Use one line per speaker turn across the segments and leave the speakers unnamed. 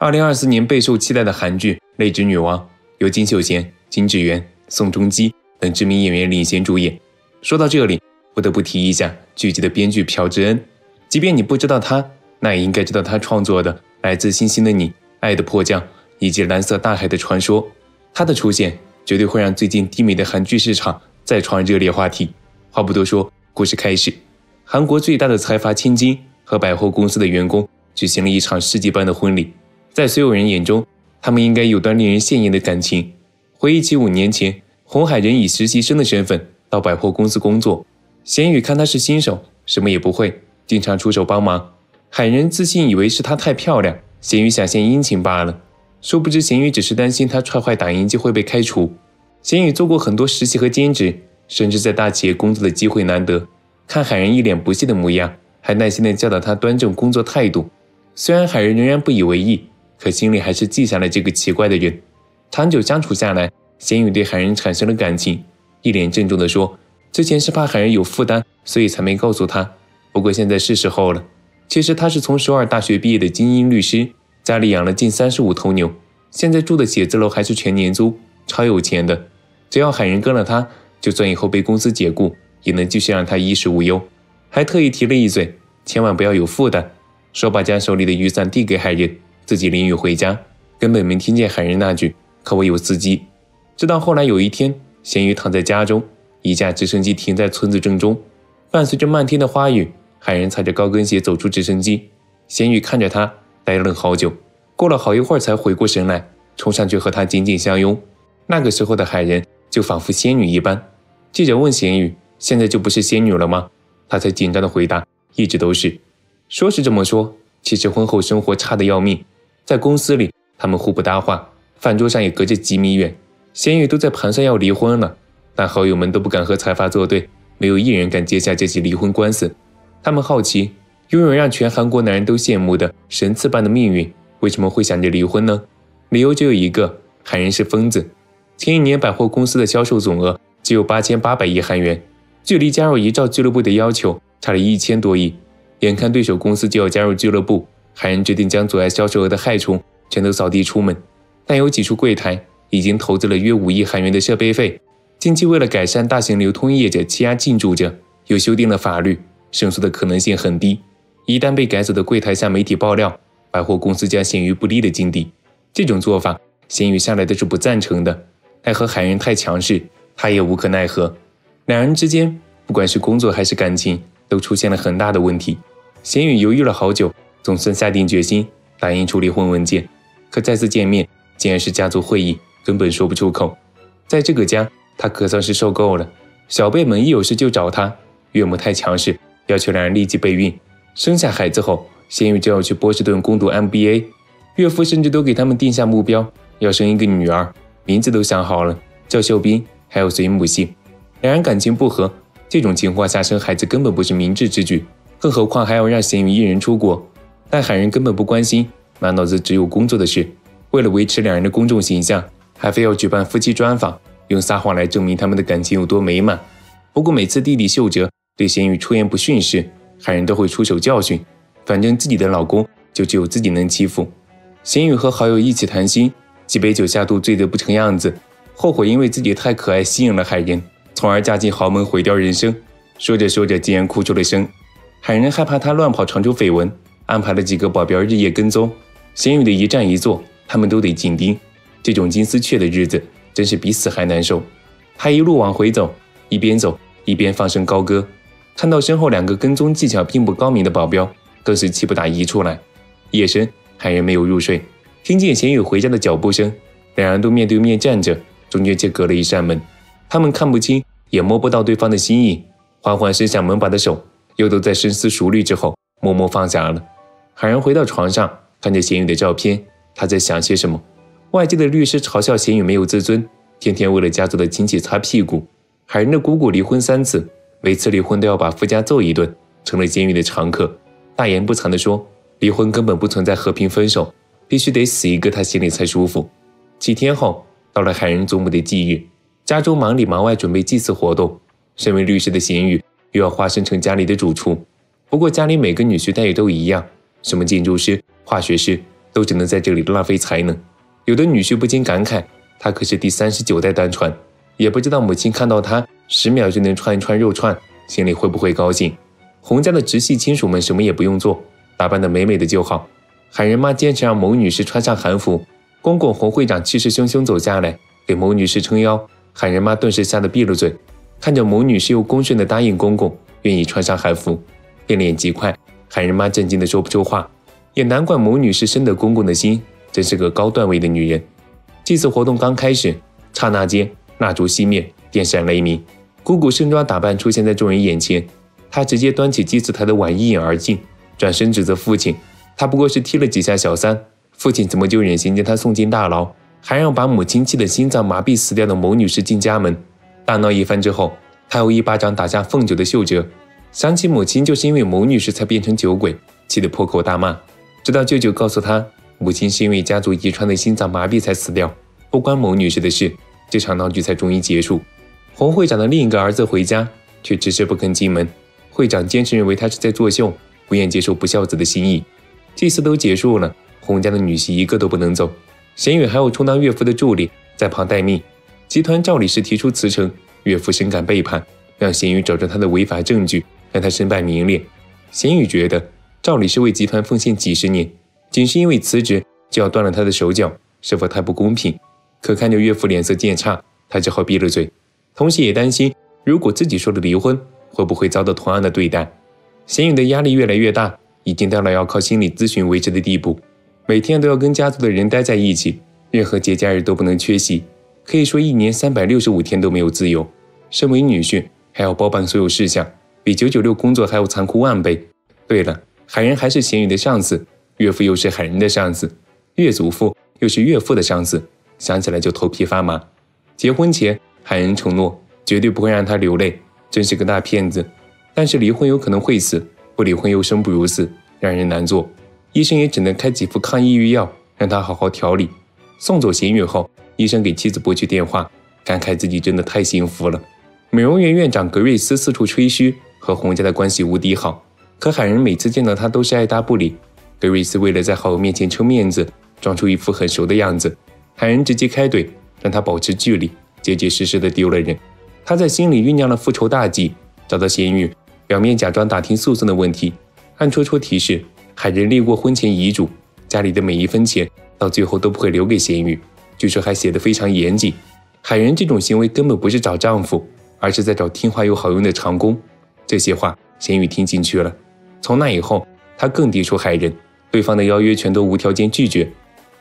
二零二四年备受期待的韩剧《泪之女王》，由金秀贤、金智媛、宋仲基等知名演员领衔主演。说到这里，不得不提一下剧集的编剧朴智恩。即便你不知道他，那也应该知道他创作的《来自星星的你》《爱的迫降》以及《蓝色大海的传说》。他的出现绝对会让最近低迷的韩剧市场再创热烈话题。话不多说，故事开始。韩国最大的财阀千金和百货公司的员工举行了一场世纪般的婚礼。在所有人眼中，他们应该有段令人羡艳的感情。回忆起五年前，红海人以实习生的身份到百货公司工作，贤宇看他是新手，什么也不会，经常出手帮忙。海仁自信以为是他太漂亮，贤宇想献殷勤罢了。殊不知，贤宇只是担心他踹坏打印机会被开除。贤宇做过很多实习和兼职，甚至在大企业工作的机会难得。看海仁一脸不屑的模样，还耐心地教导他端正工作态度。虽然海仁仍然不以为意。可心里还是记下了这个奇怪的人。长久相处下来，贤宇对海人产生了感情，一脸郑重地说：“之前是怕海人有负担，所以才没告诉他。不过现在是时候了。其实他是从首尔大学毕业的精英律师，家里养了近三十五头牛，现在住的写字楼还是全年租，超有钱的。只要海人跟了他，就算以后被公司解雇，也能继续让他衣食无忧。还特意提了一嘴，千万不要有负担。说罢，将手里的雨伞递给海人。”自己淋雨回家，根本没听见海人那句“可我有司机”。直到后来有一天，咸鱼躺在家中，一架直升机停在村子正中，伴随着漫天的花雨，海人踩着高跟鞋走出直升机。咸鱼看着他，呆愣好久，过了好一会儿才回过神来，冲上去和他紧紧相拥。那个时候的海人就仿佛仙女一般。记者问咸鱼：“现在就不是仙女了吗？”他才紧张地回答：“一直都是。”说是这么说，其实婚后生活差得要命。在公司里，他们互不搭话，饭桌上也隔着几米远。贤宇都在盘算要离婚了，但好友们都不敢和财阀作对，没有一人敢接下这起离婚官司。他们好奇，拥有让全韩国男人都羡慕的神赐般的命运，为什么会想着离婚呢？理由只有一个：韩人是疯子。前一年百货公司的销售总额只有八千八百亿韩元，距离加入一兆俱乐部的要求差了一千多亿。眼看对手公司就要加入俱乐部。海人决定将阻碍销售额的害虫全都扫地出门，但有几处柜台已经投资了约五亿韩元的设备费。近期为了改善大型流通业者欺压进驻者，又修订了法律，胜诉的可能性很低。一旦被改走的柜台向媒体爆料，百货公司将陷于不利的境地。这种做法，咸鱼向来都是不赞成的。奈何海人太强势，他也无可奈何。两人之间，不管是工作还是感情，都出现了很大的问题。咸鱼犹豫了好久。总算下定决心打印出离婚文件，可再次见面竟然是家族会议，根本说不出口。在这个家，他可算是受够了。小辈们一有事就找他，岳母太强势，要求两人立即备孕。生下孩子后，贤宇就要去波士顿攻读 MBA，岳父甚至都给他们定下目标，要生一个女儿，名字都想好了，叫秀彬，还要随母姓。两人感情不和，这种情况下生孩子根本不是明智之举，更何况还要让贤宇一人出国。但海人根本不关心，满脑子只有工作的事。为了维持两人的公众形象，还非要举办夫妻专访，用撒谎来证明他们的感情有多美满。不过每次弟弟秀哲对贤宇出言不逊时，海人都会出手教训。反正自己的老公就只有自己能欺负。贤宇和好友一起谈心，几杯酒下肚，醉得不成样子，后悔因为自己太可爱吸引了海人，从而嫁进豪门毁掉人生。说着说着，竟然哭出了声。海人害怕他乱跑传出绯闻。安排了几个保镖日夜跟踪，贤宇的一站一坐，他们都得紧盯。这种金丝雀的日子真是比死还难受。他一路往回走，一边走一边放声高歌。看到身后两个跟踪技巧并不高明的保镖，更是气不打一处来。夜深，海人没有入睡，听见贤宇回家的脚步声，两人都面对面站着，中间却隔了一扇门。他们看不清，也摸不到对方的心意，缓缓伸向门把的手，又都在深思熟虑之后，默默放下了。海人回到床上，看着贤宇的照片，他在想些什么？外界的律师嘲笑贤宇没有自尊，天天为了家族的亲戚擦屁股。海人的姑姑离婚三次，每次离婚都要把夫家揍一顿，成了监狱的常客。大言不惭地说，离婚根本不存在和平分手，必须得死一个他心里才舒服。几天后，到了海人祖母的忌日，家中忙里忙外准备祭祀活动。身为律师的贤宇又要化身成家里的主厨，不过家里每个女婿待遇都一样。什么建筑师、化学师，都只能在这里浪费才能。有的女婿不禁感慨，他可是第三十九代单传，也不知道母亲看到他十秒就能串一串肉串，心里会不会高兴。洪家的直系亲属们什么也不用做，打扮得美美的就好。海人妈坚持让某女士穿上韩服，公公洪会长气势汹汹走下来，给某女士撑腰。海人妈顿时吓得闭了嘴，看着某女士又恭顺地答应公公愿意穿上韩服，变脸极快。海人妈震惊的说不出话，也难怪某女士深得公公的心。真是个高段位的女人。祭祀活动刚开始，刹那间蜡烛熄灭，电闪雷鸣。姑姑盛装打扮出现在众人眼前，她直接端起祭祀台的碗一饮而尽，转身指责父亲：“他不过是踢了几下小三，父亲怎么就忍心将他送进大牢，还让把母亲气得心脏麻痹死掉的某女士进家门？”大闹一番之后，他又一巴掌打下凤九的秀哲，想起母亲就是因为某女士才变成酒鬼，气得破口大骂，直到舅舅告诉他。母亲是因为家族遗传的心脏麻痹才死掉，不关某女士的事。这场闹剧才终于结束。洪会长的另一个儿子回家，却迟迟不肯进门。会长坚持认为他是在作秀，不愿接受不孝子的心意。祭祀都结束了，洪家的女婿一个都不能走。贤宇还有充当岳父的助理在旁待命。集团赵理事提出辞呈，岳父深感背叛，让贤宇找着他的违法证据，让他身败名裂。贤宇觉得赵理是为集团奉献几十年。仅是因为辞职就要断了他的手脚，是否太不公平？可看着岳父脸色渐差，他只好闭了嘴。同时也担心，如果自己说了离婚，会不会遭到同样的对待？贤宇的压力越来越大，已经到了要靠心理咨询维持的地步。每天都要跟家族的人待在一起，任何节假日都不能缺席，可以说一年三百六十五天都没有自由。身为女婿，还要包办所有事项，比九九六工作还要残酷万倍。对了，海人还是贤宇的上司。岳父又是海人的上司，岳祖父又是岳父的上司，想起来就头皮发麻。结婚前，海人承诺绝对不会让他流泪，真是个大骗子。但是离婚有可能会死，不离婚又生不如死，让人难做。医生也只能开几副抗抑郁药，让他好好调理。送走贤宇后，医生给妻子拨去电话，感慨自己真的太幸福了。美容院院长格瑞斯四处吹嘘，和洪家的关系无敌好，可海人每次见到他都是爱答不理。格瑞斯为了在好友面前撑面子，装出一副很熟的样子。海人直接开怼，让他保持距离，结结实实的丢了人。他在心里酝酿了复仇大计，找到贤宇，表面假装打听诉讼的问题，暗戳戳提示海人立过婚前遗嘱，家里的每一分钱到最后都不会留给贤宇，据说还写得非常严谨。海人这种行为根本不是找丈夫，而是在找听话又好用的长工。这些话贤宇听进去了，从那以后，他更抵触海人。对方的邀约全都无条件拒绝。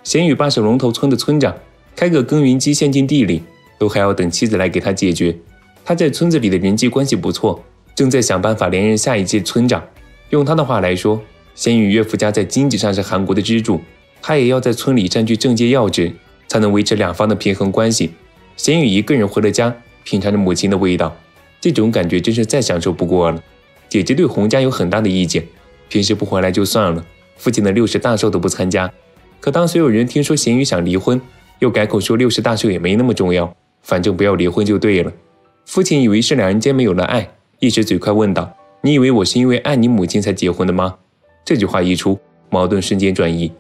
贤宇爸是龙头村的村长，开个耕耘机陷进地里，都还要等妻子来给他解决。他在村子里的人际关系不错，正在想办法连任下一届村长。用他的话来说，贤宇岳父家在经济上是韩国的支柱，他也要在村里占据政界要职，才能维持两方的平衡关系。贤宇一个人回了家，品尝着母亲的味道，这种感觉真是再享受不过了。姐姐对洪家有很大的意见，平时不回来就算了。父亲的六十大寿都不参加，可当所有人听说贤宇想离婚，又改口说六十大寿也没那么重要，反正不要离婚就对了。父亲以为是两人间没有了爱，一时嘴快问道：“你以为我是因为爱你母亲才结婚的吗？”这句话一出，矛盾瞬间转移。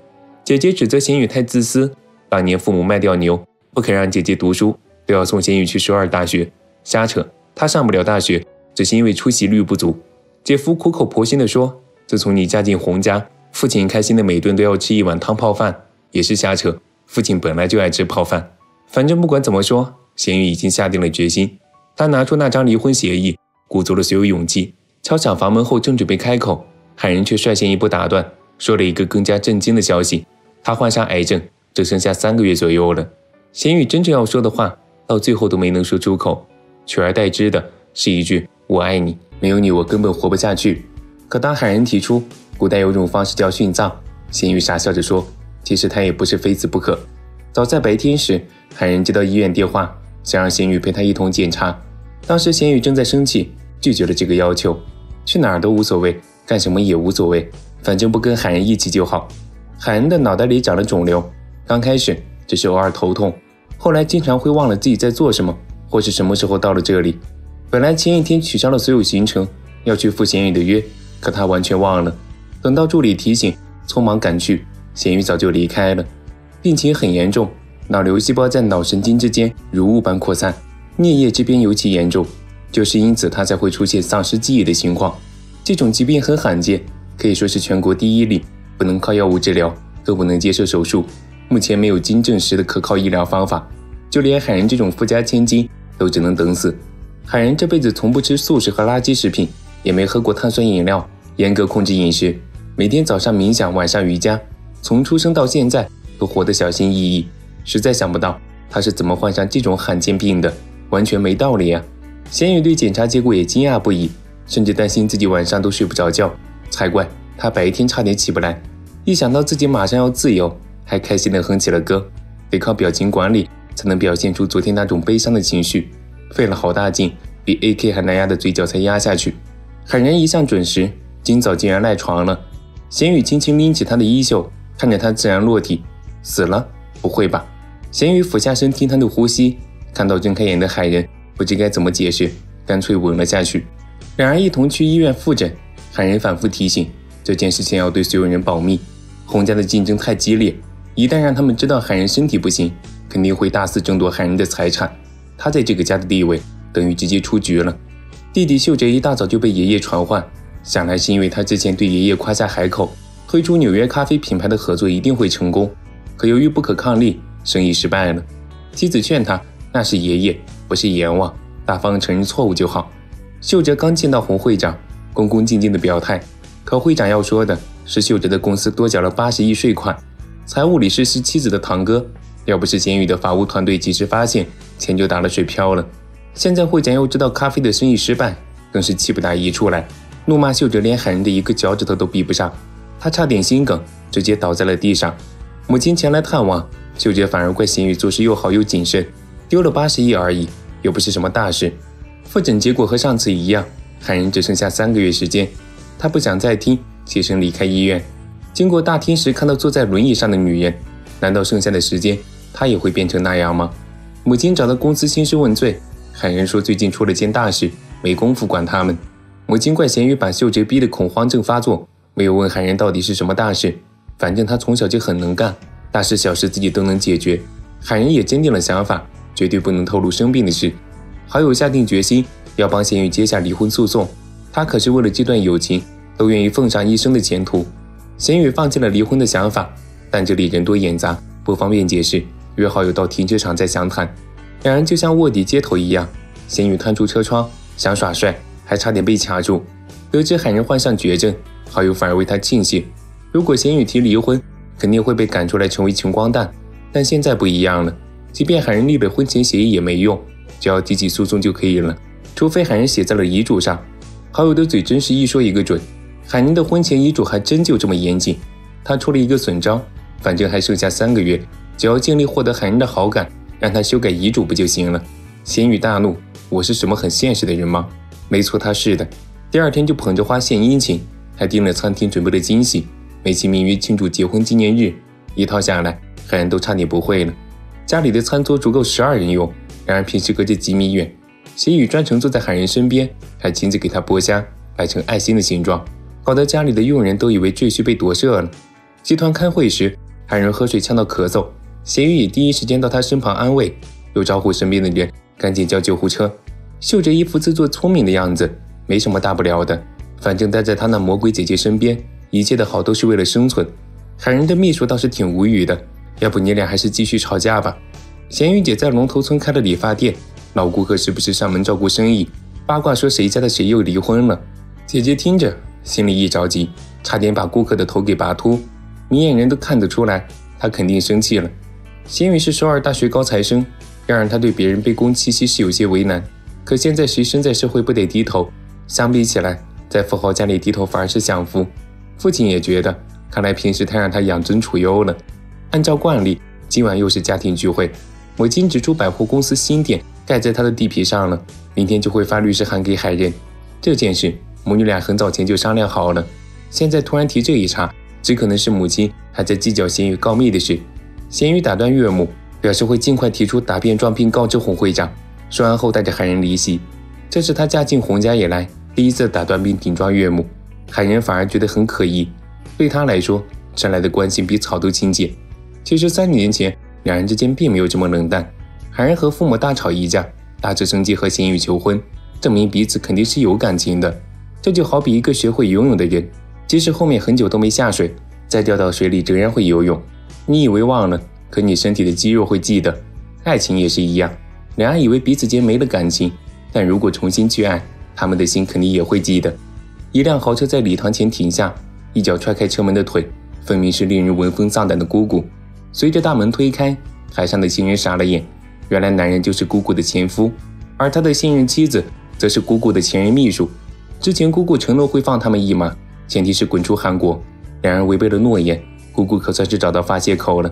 姐姐指责贤宇太自私，当年父母卖掉牛，不肯让姐姐读书，都要送贤宇去首尔大学，瞎扯，他上不了大学，只是因为出席率不足。姐夫苦口婆心地说：“自从你嫁进洪家。”父亲开心的每顿都要吃一碗汤泡饭，也是瞎扯。父亲本来就爱吃泡饭。反正不管怎么说，贤宇已经下定了决心。他拿出那张离婚协议，鼓足了所有勇气，敲响房门后正准备开口，海人却率先一步打断，说了一个更加震惊的消息：他患上癌症，只剩下三个月左右了。贤宇真正要说的话，到最后都没能说出口，取而代之的是一句“我爱你”，没有你我根本活不下去。可当海人提出，古代有种方式叫殉葬，贤宇傻笑着说：“其实他也不是非死不可。”早在白天时，海人接到医院电话，想让贤宇陪他一同检查。当时贤宇正在生气，拒绝了这个要求。去哪儿都无所谓，干什么也无所谓，反正不跟海人一起就好。海人的脑袋里长了肿瘤，刚开始只是偶尔头痛，后来经常会忘了自己在做什么，或是什么时候到了这里。本来前一天取消了所有行程，要去赴贤宇的约，可他完全忘了。等到助理提醒，匆忙赶去，咸鱼早就离开了，病情很严重，脑瘤细胞在脑神经之间如雾般扩散，颞叶这边尤其严重，就是因此他才会出现丧失记忆的情况。这种疾病很罕见，可以说是全国第一例，不能靠药物治疗，更不能接受手术，目前没有经证实的可靠医疗方法，就连海人这种富家千金都只能等死。海人这辈子从不吃素食和垃圾食品，也没喝过碳酸饮料，严格控制饮食，每天早上冥想，晚上瑜伽，从出生到现在都活得小心翼翼。实在想不到他是怎么患上这种罕见病的，完全没道理啊！贤宇对检查结果也惊讶不已，甚至担心自己晚上都睡不着觉。才怪，他白天差点起不来，一想到自己马上要自由，还开心地哼起了歌。得靠表情管理才能表现出昨天那种悲伤的情绪。费了好大劲，比 AK 还难压的嘴角才压下去。喊人一向准时，今早竟然赖床了。咸宇轻轻拎起他的衣袖，看着他自然落体，死了？不会吧？咸宇俯下身听他的呼吸，看到睁开眼的海人，不知该怎么解释，干脆吻了下去。两人一同去医院复诊，海人反复提醒这件事情要对所有人保密。洪家的竞争太激烈，一旦让他们知道海人身体不行，肯定会大肆争夺海人的财产。他在这个家的地位等于直接出局了。弟弟秀哲一大早就被爷爷传唤，想来是因为他之前对爷爷夸下海口，推出纽约咖啡品牌的合作一定会成功。可由于不可抗力，生意失败了。妻子劝他，那是爷爷，不是阎王，大方承认错误就好。秀哲刚见到洪会长，恭恭敬敬的表态，可会长要说的是秀哲的公司多缴了八十亿税款，财务理事是妻子的堂哥。要不是监狱的法务团队及时发现，钱就打了水漂了。现在会长又知道咖啡的生意失败，更是气不打一处来，怒骂秀哲连海人的一个脚趾头都比不上。他差点心梗，直接倒在了地上。母亲前来探望，秀哲反而怪咸鱼做事又好又谨慎，丢了八十亿而已，又不是什么大事。复诊结果和上次一样，海人只剩下三个月时间。他不想再听，起身离开医院。经过大厅时，看到坐在轮椅上的女人，难道剩下的时间？他也会变成那样吗？母亲找到公司兴师问罪，海人说最近出了件大事，没工夫管他们。母亲怪咸鱼把秀哲逼得恐慌症发作，没有问海人到底是什么大事。反正他从小就很能干，大事小事自己都能解决。海人也坚定了想法，绝对不能透露生病的事。好友下定决心要帮咸鱼接下离婚诉讼，他可是为了这段友情都愿意奉上一生的前途。咸鱼放弃了离婚的想法，但这里人多眼杂，不方便解释。约好友到停车场再详谈，两人就像卧底接头一样。咸鱼探出车窗想耍帅，还差点被卡住。得知海人患上绝症，好友反而为他庆幸。如果咸鱼提离婚，肯定会被赶出来成为穷光蛋。但现在不一样了，即便海人立了婚前协议也没用，只要提起诉讼就可以了。除非海人写在了遗嘱上。好友的嘴真是一说一个准，海人的婚前遗嘱还真就这么严谨。他出了一个损招，反正还剩下三个月。只要尽力获得海人的好感，让他修改遗嘱不就行了？咸鱼大怒：“我是什么很现实的人吗？”没错，他是的。第二天就捧着花献殷勤，还订了餐厅准备的惊喜，美其名曰庆祝结婚纪念日。一套下来，海人都差点不会了。家里的餐桌足够十二人用，然而平时隔着几米远。咸鱼专程坐在海人身边，还亲自给他剥虾，摆成爱心的形状，搞得家里的佣人都以为赘婿被夺舍了。集团开会时，海人喝水呛到咳嗽。咸鱼也第一时间到他身旁安慰，又招呼身边的人赶紧叫救护车。秀哲一副自作聪明的样子，没什么大不了的，反正待在他那魔鬼姐姐身边，一切的好都是为了生存。海人的秘书倒是挺无语的，要不你俩还是继续吵架吧。咸鱼姐在龙头村开了理发店，老顾客时不时上门照顾生意，八卦说谁家的谁又离婚了。姐姐听着心里一着急，差点把顾客的头给拔秃。明眼人都看得出来，他肯定生气了。咸鱼是首尔大学高材生，要让他对别人卑躬屈膝是有些为难。可现在谁身在社会不得低头？相比起来，在富豪家里低头反而是享福。父亲也觉得，看来平时太让他养尊处优了。按照惯例，今晚又是家庭聚会。母亲指出百货公司新店盖在他的地皮上了，明天就会发律师函给海人。这件事母女俩很早前就商量好了，现在突然提这一茬，只可能是母亲还在计较咸鱼告密的事。咸鱼打断岳母，表示会尽快提出答辩状并告知洪会长。说完后，带着海人离席。这是他嫁进洪家以来第一次打断并顶撞岳母，海人反而觉得很可疑。对他来说，迟来的关心比草都亲切。其实三年前，两人之间并没有这么冷淡。海人和父母大吵一架，大致生气和贤宇求婚，证明彼此肯定是有感情的。这就好比一个学会游泳的人，即使后面很久都没下水，再掉到水里仍然会游泳。你以为忘了，可你身体的肌肉会记得。爱情也是一样，两人以为彼此间没了感情，但如果重新去爱，他们的心肯定也会记得。一辆豪车在礼堂前停下，一脚踹开车门的腿，分明是令人闻风丧胆的姑姑。随着大门推开，台上的新人傻了眼，原来男人就是姑姑的前夫，而他的现任妻子则是姑姑的前任秘书。之前姑姑承诺会放他们一马，前提是滚出韩国。两人违背了诺言，姑姑可算是找到发泄口了。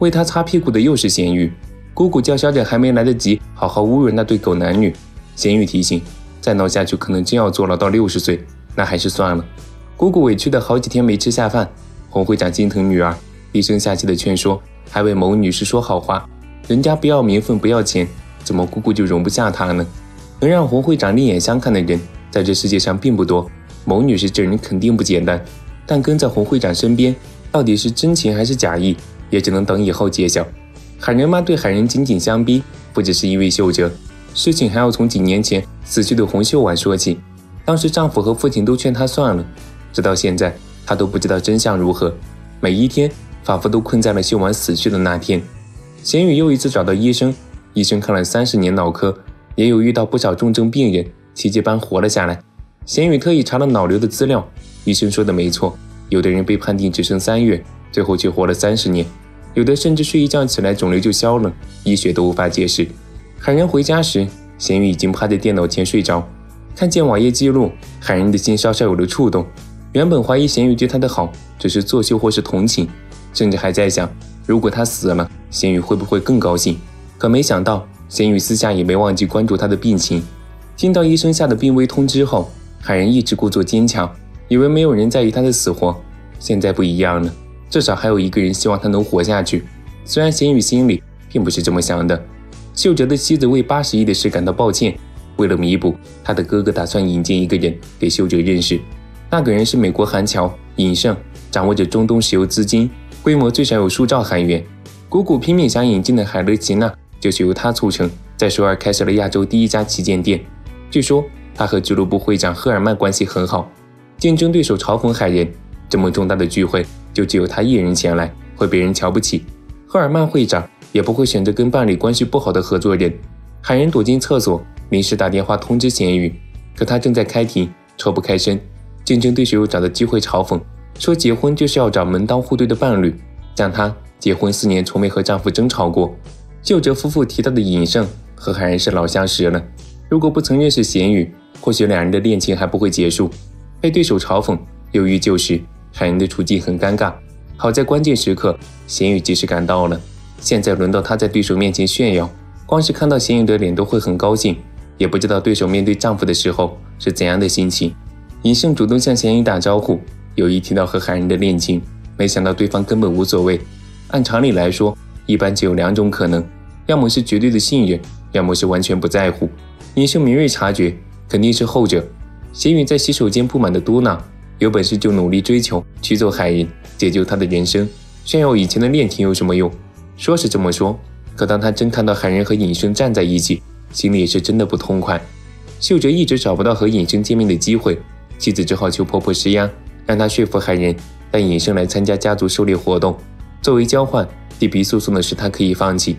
为她擦屁股的又是贤玉。姑姑叫嚣着还没来得及好好侮辱那对狗男女。贤玉提醒，再闹下去可能真要坐牢到六十岁，那还是算了。姑姑委屈的好几天没吃下饭。洪会长心疼女儿，低声下气的劝说，还为某女士说好话。人家不要名分不要钱，怎么姑姑就容不下她呢？能让洪会长另眼相看的人。在这世界上并不多，某女士这人肯定不简单，但跟在洪会长身边，到底是真情还是假意，也只能等以后揭晓。海人妈对海人紧紧相逼，不只是因为秀哲，事情还要从几年前死去的洪秀婉说起。当时丈夫和父亲都劝她算了，直到现在，她都不知道真相如何。每一天仿佛都困在了秀婉死去的那天。贤宇又一次找到医生，医生看了三十年脑科，也有遇到不少重症病人。奇迹般活了下来。贤宇特意查了脑瘤的资料，医生说的没错，有的人被判定只剩三月，最后却活了三十年；有的甚至睡一觉起来肿瘤就消了，医学都无法解释。海人回家时，贤宇已经趴在电脑前睡着。看见网页记录，海人的心稍稍有了触动。原本怀疑贤宇对他的好只是作秀或是同情，甚至还在想，如果他死了，贤宇会不会更高兴？可没想到，贤宇私下也没忘记关注他的病情。听到医生下的病危通知后，海人一直故作坚强，以为没有人在意他的死活。现在不一样了，至少还有一个人希望他能活下去。虽然贤宇心里并不是这么想的。秀哲的妻子为八十亿的事感到抱歉，为了弥补，他的哥哥打算引荐一个人给秀哲认识。那个人是美国韩侨尹胜，掌握着中东石油资金，规模最少有数兆韩元。姑姑拼命想引进的海乐奇娜，就是由他促成，在首尔开设了亚洲第一家旗舰店。据说他和俱乐部会长赫尔曼关系很好，竞争对手嘲讽海人，这么重大的聚会就只有他一人前来，会被人瞧不起。赫尔曼会长也不会选择跟伴侣关系不好的合作人。海人躲进厕所，临时打电话通知贤宇，可他正在开庭，抽不开身。竞争对手又找到机会嘲讽，说结婚就是要找门当户对的伴侣，讲他结婚四年从没和丈夫争吵过。秀哲夫妇提到的尹胜和海人是老相识了。如果不曾认识贤宇，或许两人的恋情还不会结束。被对手嘲讽，犹豫就时，海人的处境很尴尬。好在关键时刻，贤宇及时赶到了。现在轮到他在对手面前炫耀，光是看到贤宇的脸都会很高兴。也不知道对手面对丈夫的时候是怎样的心情。尹胜主动向贤宇打招呼，有意提到和海人的恋情，没想到对方根本无所谓。按常理来说，一般只有两种可能：要么是绝对的信任，要么是完全不在乎。尹胜敏锐察觉，肯定是后者。贤宇在洗手间不满地嘟囔：“有本事就努力追求，驱走海人，解救他的人生。炫耀以前的恋情有什么用？”说是这么说，可当他真看到海人和尹生站在一起，心里也是真的不痛快。秀哲一直找不到和尹生见面的机会，妻子只好求婆婆施压，让他说服海人带尹生来参加家族狩猎活动。作为交换，地皮诉讼的事他可以放弃。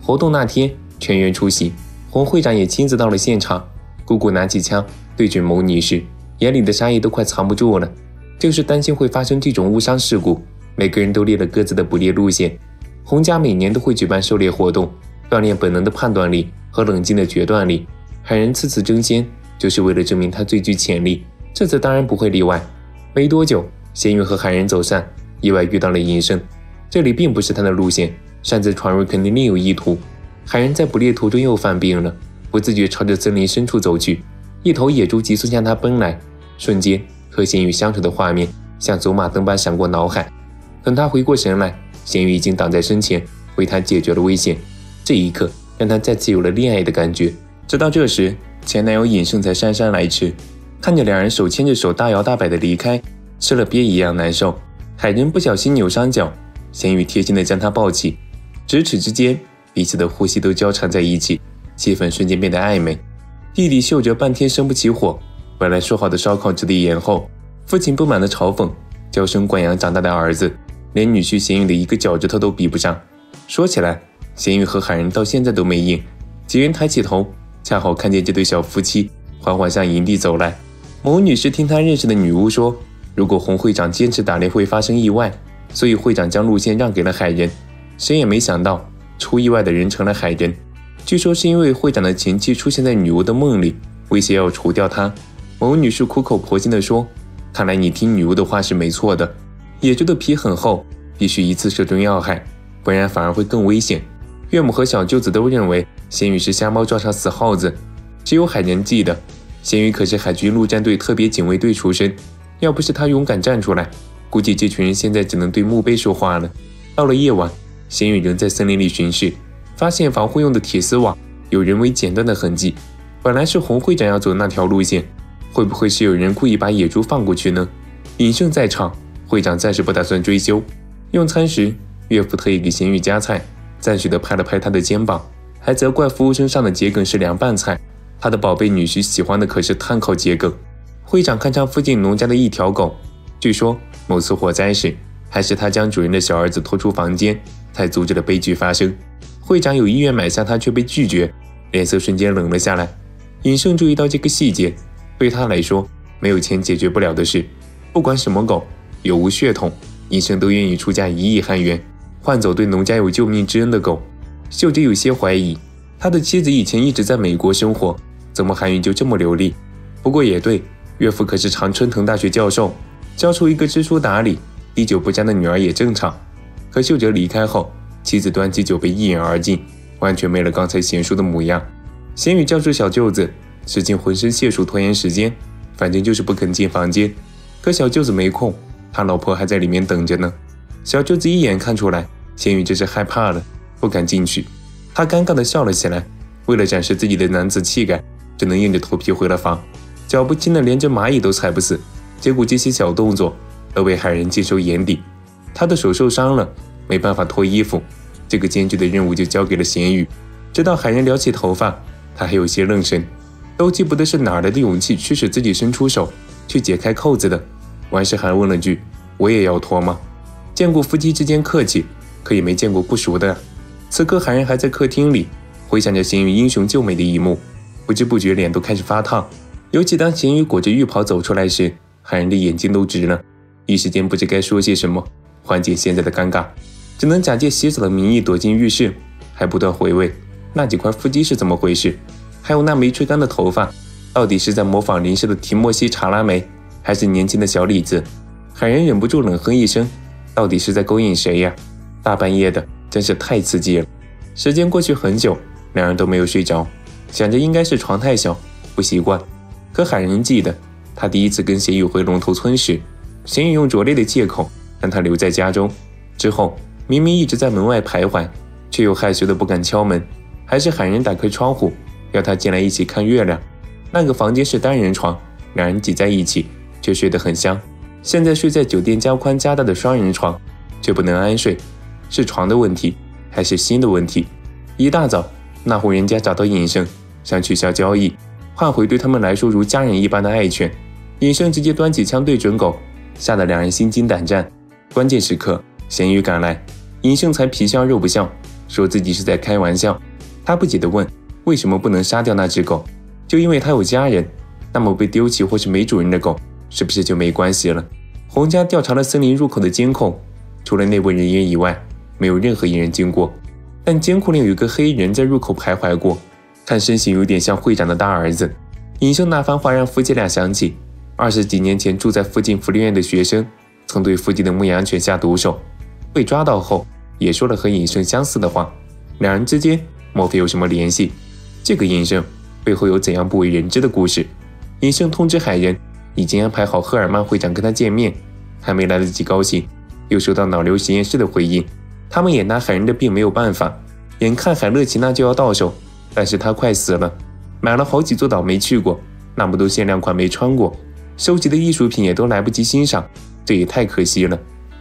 活动那天，全员出席。洪会长也亲自到了现场，姑姑拿起枪对准某女士，眼里的杀意都快藏不住了，就是担心会发生这种误伤事故。每个人都列了各自的捕猎路线。洪家每年都会举办狩猎活动，锻炼本能的判断力和冷静的决断力。海人次次争先，就是为了证明他最具潜力。这次当然不会例外。没多久，仙玉和海人走散，意外遇到了尹胜。这里并不是他的路线，擅自闯入肯定另有意图。海人在捕猎途中又犯病了，不自觉朝着森林深处走去。一头野猪急速向他奔来，瞬间和贤宇相处的画面像走马灯般闪过脑海。等他回过神来，贤宇已经挡在身前，为他解决了危险。这一刻让他再次有了恋爱的感觉。直到这时，前男友尹胜才姗姗来迟，看着两人手牵着手大摇大摆的离开，吃了鳖一样难受。海珍不小心扭伤脚，咸鱼贴心的将他抱起，咫尺之间，彼此的呼吸都交缠在一起，气氛瞬间变得暧昧。弟弟秀着半天生不起火，本来说好的烧烤直抵延后。父亲不满的嘲讽：娇生惯养长大的儿子，连女婿贤宇的一个脚趾头都比不上。说起来，贤宇和海人到现在都没应。几人抬起头，恰好看见这对小夫妻缓缓向营地走来。某女士听她认识的女巫说，如果洪会长坚持打猎会发生意外，所以会长将路线让给了海人。谁也没想到，出意外的人成了海人。据说是因为会长的前妻出现在女巫的梦里，威胁要除掉他。某女士苦口婆心地说：“看来你听女巫的话是没错的。野猪的皮很厚，必须一次射中要害，不然反而会更危险。”岳母和小舅子都认为咸鱼是瞎猫撞上死耗子，只有海人记得，咸鱼可是海军陆战队特别警卫队出身，要不是他勇敢站出来，估计这群人现在只能对墓碑说话了。到了夜晚，咸鱼仍在森林里巡视。发现防护用的铁丝网有人为剪断的痕迹，本来是洪会长要走的那条路线，会不会是有人故意把野猪放过去呢？尹胜在场，会长暂时不打算追究。用餐时，岳父特意给咸鱼夹菜，赞许地拍了拍他的肩膀，还责怪服务生上的桔梗是凉拌菜。他的宝贝女婿喜欢的可是炭烤桔梗。会长看上附近农家的一条狗，据说某次火灾时，还是他将主人的小儿子拖出房间，才阻止了悲剧发生。会长有意愿买下它，却被拒绝，脸色瞬间冷了下来。尹胜注意到这个细节，对他来说，没有钱解决不了的事。不管什么狗，有无血统，尹胜都愿意出价一亿韩元换走对农家有救命之恩的狗。秀杰有些怀疑，他的妻子以前一直在美国生活，怎么韩语就这么流利？不过也对，岳父可是常春藤大学教授，教出一个知书达理、滴酒不沾的女儿也正常。可秀哲离开后。妻子端起酒杯一饮而尽，完全没了刚才娴熟的模样。贤宇叫住小舅子，使劲浑身解数拖延时间，反正就是不肯进房间。可小舅子没空，他老婆还在里面等着呢。小舅子一眼看出来，贤宇这是害怕了，不敢进去。他尴尬地笑了起来，为了展示自己的男子气概，只能硬着头皮回了房。脚不轻的连只蚂蚁都踩不死，结果这些小动作都被海人尽收眼底。他的手受伤了。没办法脱衣服，这个艰巨的任务就交给了咸鱼。直到海人撩起头发，他还有些愣神，都记不得是哪来的勇气驱使自己伸出手去解开扣子的。完事还问了句：“我也要脱吗？”见过夫妻之间客气，可也没见过不熟的。此刻海人还在客厅里回想着咸鱼英雄救美的一幕，不知不觉脸都开始发烫。尤其当咸鱼裹着浴袍走出来时，海人的眼睛都直了，一时间不知该说些什么，缓解现在的尴尬。只能假借洗澡的名义躲进浴室，还不断回味那几块腹肌是怎么回事，还有那没吹干的头发，到底是在模仿林氏的提莫西·查拉梅，还是年轻的小李子？海人忍不住冷哼一声，到底是在勾引谁呀？大半夜的，真是太刺激了。时间过去很久，两人都没有睡着，想着应该是床太小，不习惯。可海人记得，他第一次跟咸宇回龙头村时，咸宇用拙劣的借口让他留在家中，之后。明明一直在门外徘徊，却又害羞的不敢敲门，还是喊人打开窗户，要他进来一起看月亮。那个房间是单人床，两人挤在一起，却睡得很香。现在睡在酒店加宽加大的双人床，却不能安睡，是床的问题，还是心的问题？一大早，那户人家找到尹胜，想取消交易，换回对他们来说如家人一般的爱犬。尹胜直接端起枪对准狗，吓得两人心惊胆战。关键时刻，咸鱼赶来。尹胜才皮笑肉不笑，说自己是在开玩笑。他不解地问：“为什么不能杀掉那只狗？就因为他有家人？那么被丢弃或是没主人的狗，是不是就没关系了？”洪家调查了森林入口的监控，除了内部人员以外，没有任何一人经过。但监控里有一个黑衣人在入口徘徊过，看身形有点像会长的大儿子。尹胜那番话让夫妻俩想起二十几年前住在附近福利院的学生，曾对附近的牧羊犬下毒手。被抓到后，也说了和尹胜相似的话，两人之间莫非有什么联系？这个尹胜背后有怎样不为人知的故事？尹胜通知海人，已经安排好赫尔曼会长跟他见面，还没来得及高兴，又收到脑瘤实验室的回应，他们也拿海人的病没有办法。眼看海勒奇娜就要到手，但是他快死了，买了好几座岛没去过，那么多限量款没穿过，收集的艺术品也都来不及欣赏，这也太可惜了。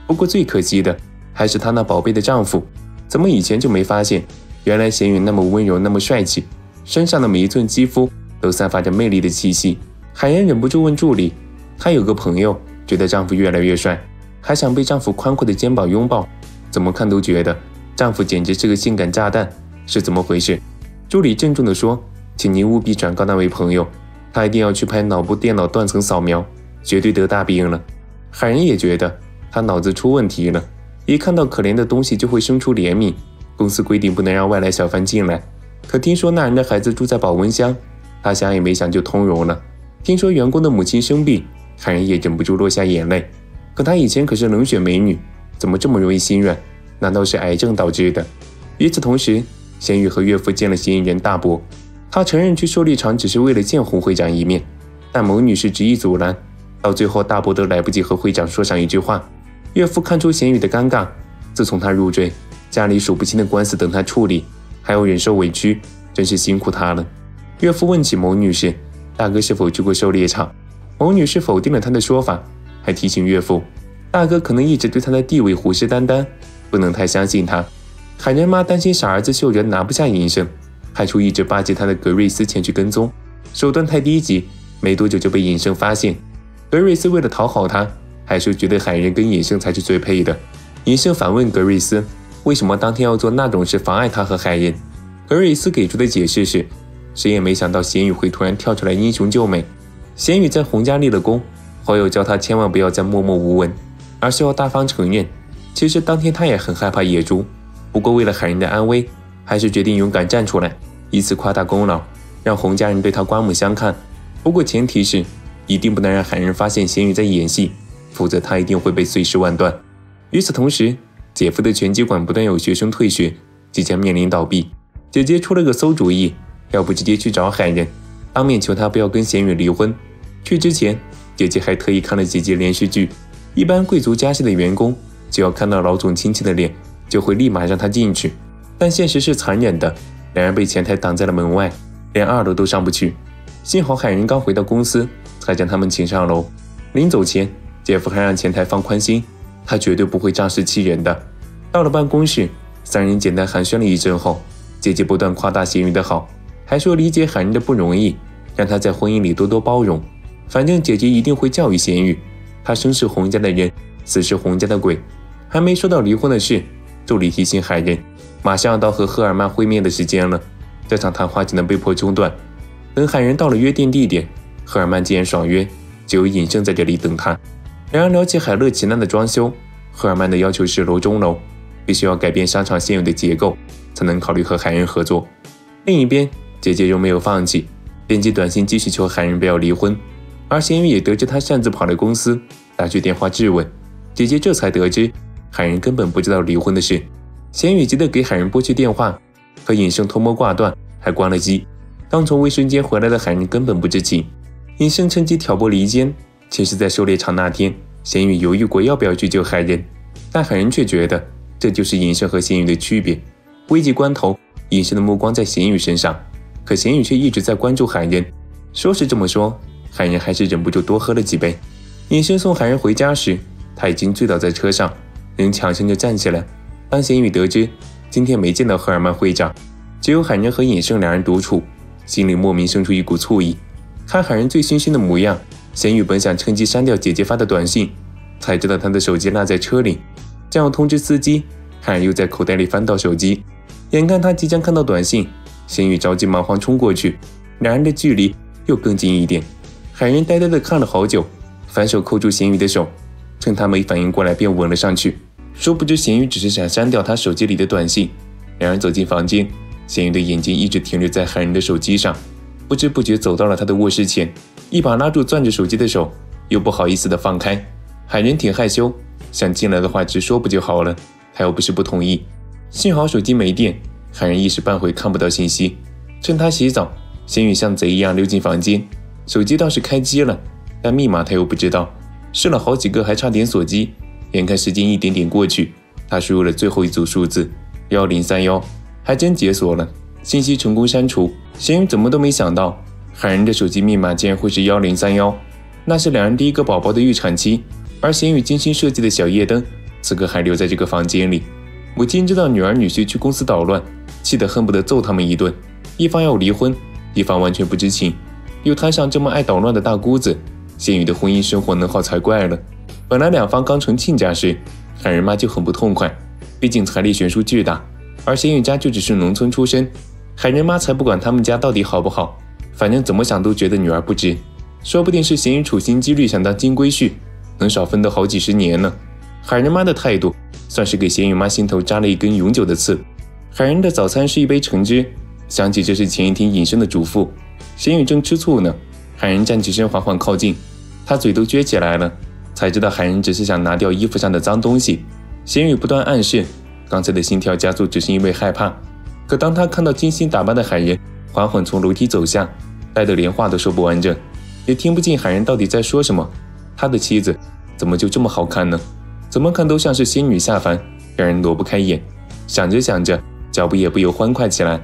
不过最可惜的还是她那宝贝的丈夫，怎么以前就没发现？原来贤宇那么温柔，那么帅气，身上的每一寸肌肤都散发着魅力的气息。海燕忍不住问助理：“她有个朋友，觉得丈夫越来越帅，还想被丈夫宽阔的肩膀拥抱，怎么看都觉得丈夫简直是个性感炸弹，是怎么回事？”助理郑重地说：“请您务必转告那位朋友，他一定要去拍脑部电脑断层扫描，绝对得大病了。”海人也觉得他脑子出问题了，一看到可怜的东西就会生出怜悯。公司规定不能让外来小贩进来，可听说那人的孩子住在保温箱，他想也没想就通融了。听说员工的母亲生病，海人也忍不住落下眼泪。可她以前可是冷血美女，怎么这么容易心软？难道是癌症导致的？与此同时，贤宇和岳父见了嫌疑人大伯，他承认去狩猎场只是为了见洪会长一面，但某女士执意阻拦。到最后，大伯都来不及和会长说上一句话。岳父看出贤宇的尴尬，自从他入赘，家里数不清的官司等他处理，还要忍受委屈，真是辛苦他了。岳父问起某女士，大哥是否去过狩猎场？某女士否定了他的说法，还提醒岳父，大哥可能一直对他的地位虎视眈眈，不能太相信他。海人妈担心傻儿子秀仁拿不下隐生，派出一直巴结他的格瑞斯前去跟踪，手段太低级，没多久就被隐生发现。格瑞斯为了讨好他，还说觉得海人跟隐生才是最配的。隐生反问格瑞斯，为什么当天要做那种事妨碍他和海人？格瑞斯给出的解释是，谁也没想到贤宇会突然跳出来英雄救美。贤宇在洪家立了功，好友教他千万不要再默默无闻，而是要大方承认。其实当天他也很害怕野猪，不过为了海人的安危，还是决定勇敢站出来，以此夸大功劳，让洪家人对他刮目相看。不过前提是。一定不能让海人发现贤宇在演戏，否则他一定会被碎尸万段。与此同时，姐夫的拳击馆不断有学生退学，即将面临倒闭。姐姐出了个馊主意，要不直接去找海人，当面求他不要跟贤宇离婚。去之前，姐姐还特意看了几集连续剧。一般贵族家系的员工，只要看到老总亲戚的脸，就会立马让他进去。但现实是残忍的，两人被前台挡在了门外，连二楼都上不去。幸好海人刚回到公司。才将他们请上楼。临走前，姐夫还让前台放宽心，他绝对不会仗势欺人的。到了办公室，三人简单寒暄了一阵后，姐姐不断夸大咸鱼的好，还说理解海人的不容易，让他在婚姻里多多包容。反正姐姐一定会教育咸鱼，他生是洪家的人，死是洪家的鬼。还没说到离婚的事，助理提醒海人，马上要到和赫尔曼会面的时间了，这场谈话只能被迫中断。等海人到了约定地点。赫尔曼竟然爽约，就隐身在这里等他。两人聊起海乐奇娜的装修，赫尔曼的要求是楼中楼，必须要改变商场现有的结构，才能考虑和海人合作。另一边，姐姐仍没有放弃，编辑短信继续求海人不要离婚。而咸鱼也得知他擅自跑来公司，打去电话质问，姐姐这才得知海人根本不知道离婚的事。咸鱼急得给海人拨去电话，可隐身偷摸挂断，还关了机。刚从卫生间回来的海人根本不知情。隐身趁机挑拨离间。其实，在狩猎场那天，贤宇犹豫过要不要去救海人，但海人却觉得这就是隐身和贤宇的区别。危急关头，隐身的目光在贤宇身上，可贤宇却一直在关注海人。说是这么说，海人还是忍不住多喝了几杯。隐身送海人回家时，他已经醉倒在车上，人强撑着站起来。当贤宇得知今天没见到赫尔曼会长，只有海人和隐身两人独处，心里莫名生出一股醋意。看海人醉醺醺的模样，贤宇本想趁机删掉姐姐发的短信，才知道他的手机落在车里，正要通知司机，海人又在口袋里翻到手机，眼看他即将看到短信，贤宇着急忙慌冲过去，两人的距离又更近一点。海人呆呆地看了好久，反手扣住贤宇的手，趁他没反应过来便吻了上去。殊不知贤宇只是想删掉他手机里的短信。两人走进房间，贤宇的眼睛一直停留在海人的手机上。不知不觉走到了他的卧室前，一把拉住攥着手机的手，又不好意思的放开。海人挺害羞，想进来的话直说不就好了？他又不是不同意。幸好手机没电，海人一时半会看不到信息。趁他洗澡，贤宇像贼一样溜进房间，手机倒是开机了，但密码他又不知道，试了好几个还差点锁机。眼看时间一点点过去，他输入了最后一组数字幺零三幺，还真解锁了。信息成功删除，咸鱼怎么都没想到，海人的手机密码竟然会是幺零三幺，那是两人第一个宝宝的预产期，而咸鱼精心设计的小夜灯，此刻还留在这个房间里。母亲知道女儿女婿去公司捣乱，气得恨不得揍他们一顿。一方要离婚，一方完全不知情，又摊上这么爱捣乱的大姑子，贤宇的婚姻生活能好才怪了。本来两方刚成亲家时，海人妈就很不痛快，毕竟财力悬殊巨大，而贤宇家就只是农村出身，海人妈才不管他们家到底好不好，反正怎么想都觉得女儿不值，说不定是贤宇处心积虑想当金龟婿，能少奋斗好几十年呢。海人妈的态度。算是给贤宇妈心头扎了一根永久的刺。海人的早餐是一杯橙汁，想起这是前一天隐身的嘱咐，贤宇正吃醋呢。海人站起身，缓缓靠近，他嘴都撅起来了，才知道海人只是想拿掉衣服上的脏东西。贤宇不断暗示，刚才的心跳加速只是因为害怕。可当他看到精心打扮的海人缓缓从楼梯走下，待得连话都说不完整，也听不进海人到底在说什么。他的妻子怎么就这么好看呢？怎么看都像是仙女下凡，让人挪不开眼。想着想着，脚步也不由欢快起来。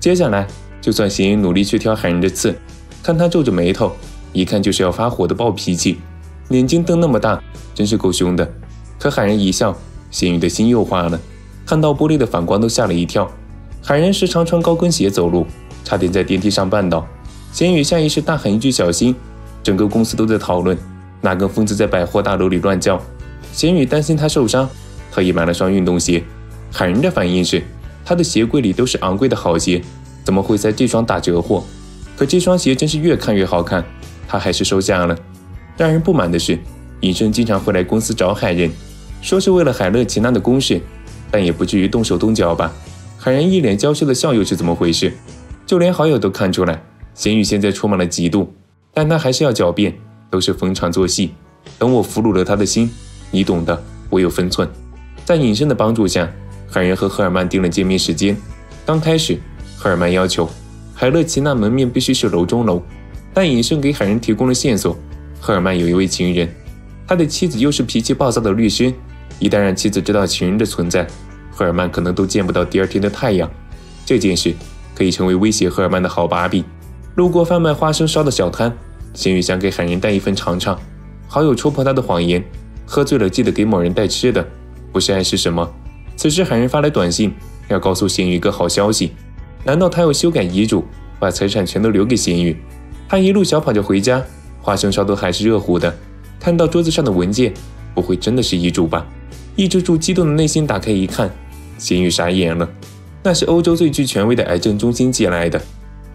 接下来，就算咸鱼努力去挑海人的刺，看他皱着眉头，一看就是要发火的暴脾气，眼睛瞪那么大，真是够凶的。可海人一笑，咸鱼的心又化了，看到玻璃的反光都吓了一跳。海人时常穿高跟鞋走路，差点在电梯上绊倒。贤宇下意识大喊一句小心，整个公司都在讨论哪个疯子在百货大楼里乱叫。贤宇担心他受伤，特意买了双运动鞋。海人的反应是，他的鞋柜里都是昂贵的好鞋，怎么会塞这双打折货？可这双鞋真是越看越好看，他还是收下了。让人不满的是，尹生经常会来公司找海人，说是为了海乐奇娜的公事，但也不至于动手动脚吧？海人一脸娇羞的笑，又是怎么回事？就连好友都看出来，贤宇现在充满了嫉妒，但他还是要狡辩，都是逢场作戏。等我俘虏了他的心。你懂的，我有分寸。在隐身的帮助下，海人和赫尔曼定了见面时间。刚开始，赫尔曼要求海乐奇娜门面必须是楼中楼，但隐身给海人提供了线索：赫尔曼有一位情人，他的妻子又是脾气暴躁的律师。一旦让妻子知道情人的存在，赫尔曼可能都见不到第二天的太阳。这件事可以成为威胁赫尔曼的好把柄。路过贩卖花生烧的小摊，贤宇想给海人带一份尝尝。好友戳破他的谎言。喝醉了记得给某人带吃的，不是暗示什么？此时海人发来短信，要告诉贤宇一个好消息。难道他要修改遗嘱，把财产全都留给贤宇？他一路小跑着回家，花生烧都还是热乎的。看到桌子上的文件，不会真的是遗嘱吧？抑制住激动的内心，打开一看，贤宇傻眼了。那是欧洲最具权威的癌症中心寄来的，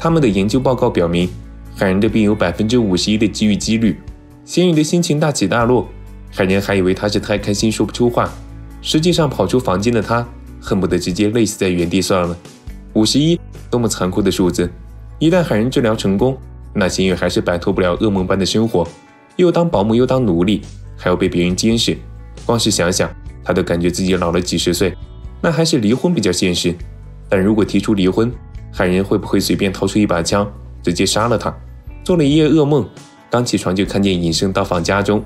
他们的研究报告表明，海人的病有百分之五十一的治愈几率。贤宇的心情大起大落。海人还以为他是太开心说不出话，实际上跑出房间的他恨不得直接累死在原地算了。五十一，多么残酷的数字！一旦海人治疗成功，那星宇还是摆脱不了噩梦般的生活，又当保姆又当奴隶，还要被别人监视。光是想想，他都感觉自己老了几十岁。那还是离婚比较现实。但如果提出离婚，海人会不会随便掏出一把枪，直接杀了他？做了一夜噩梦，刚起床就看见隐身到访家中。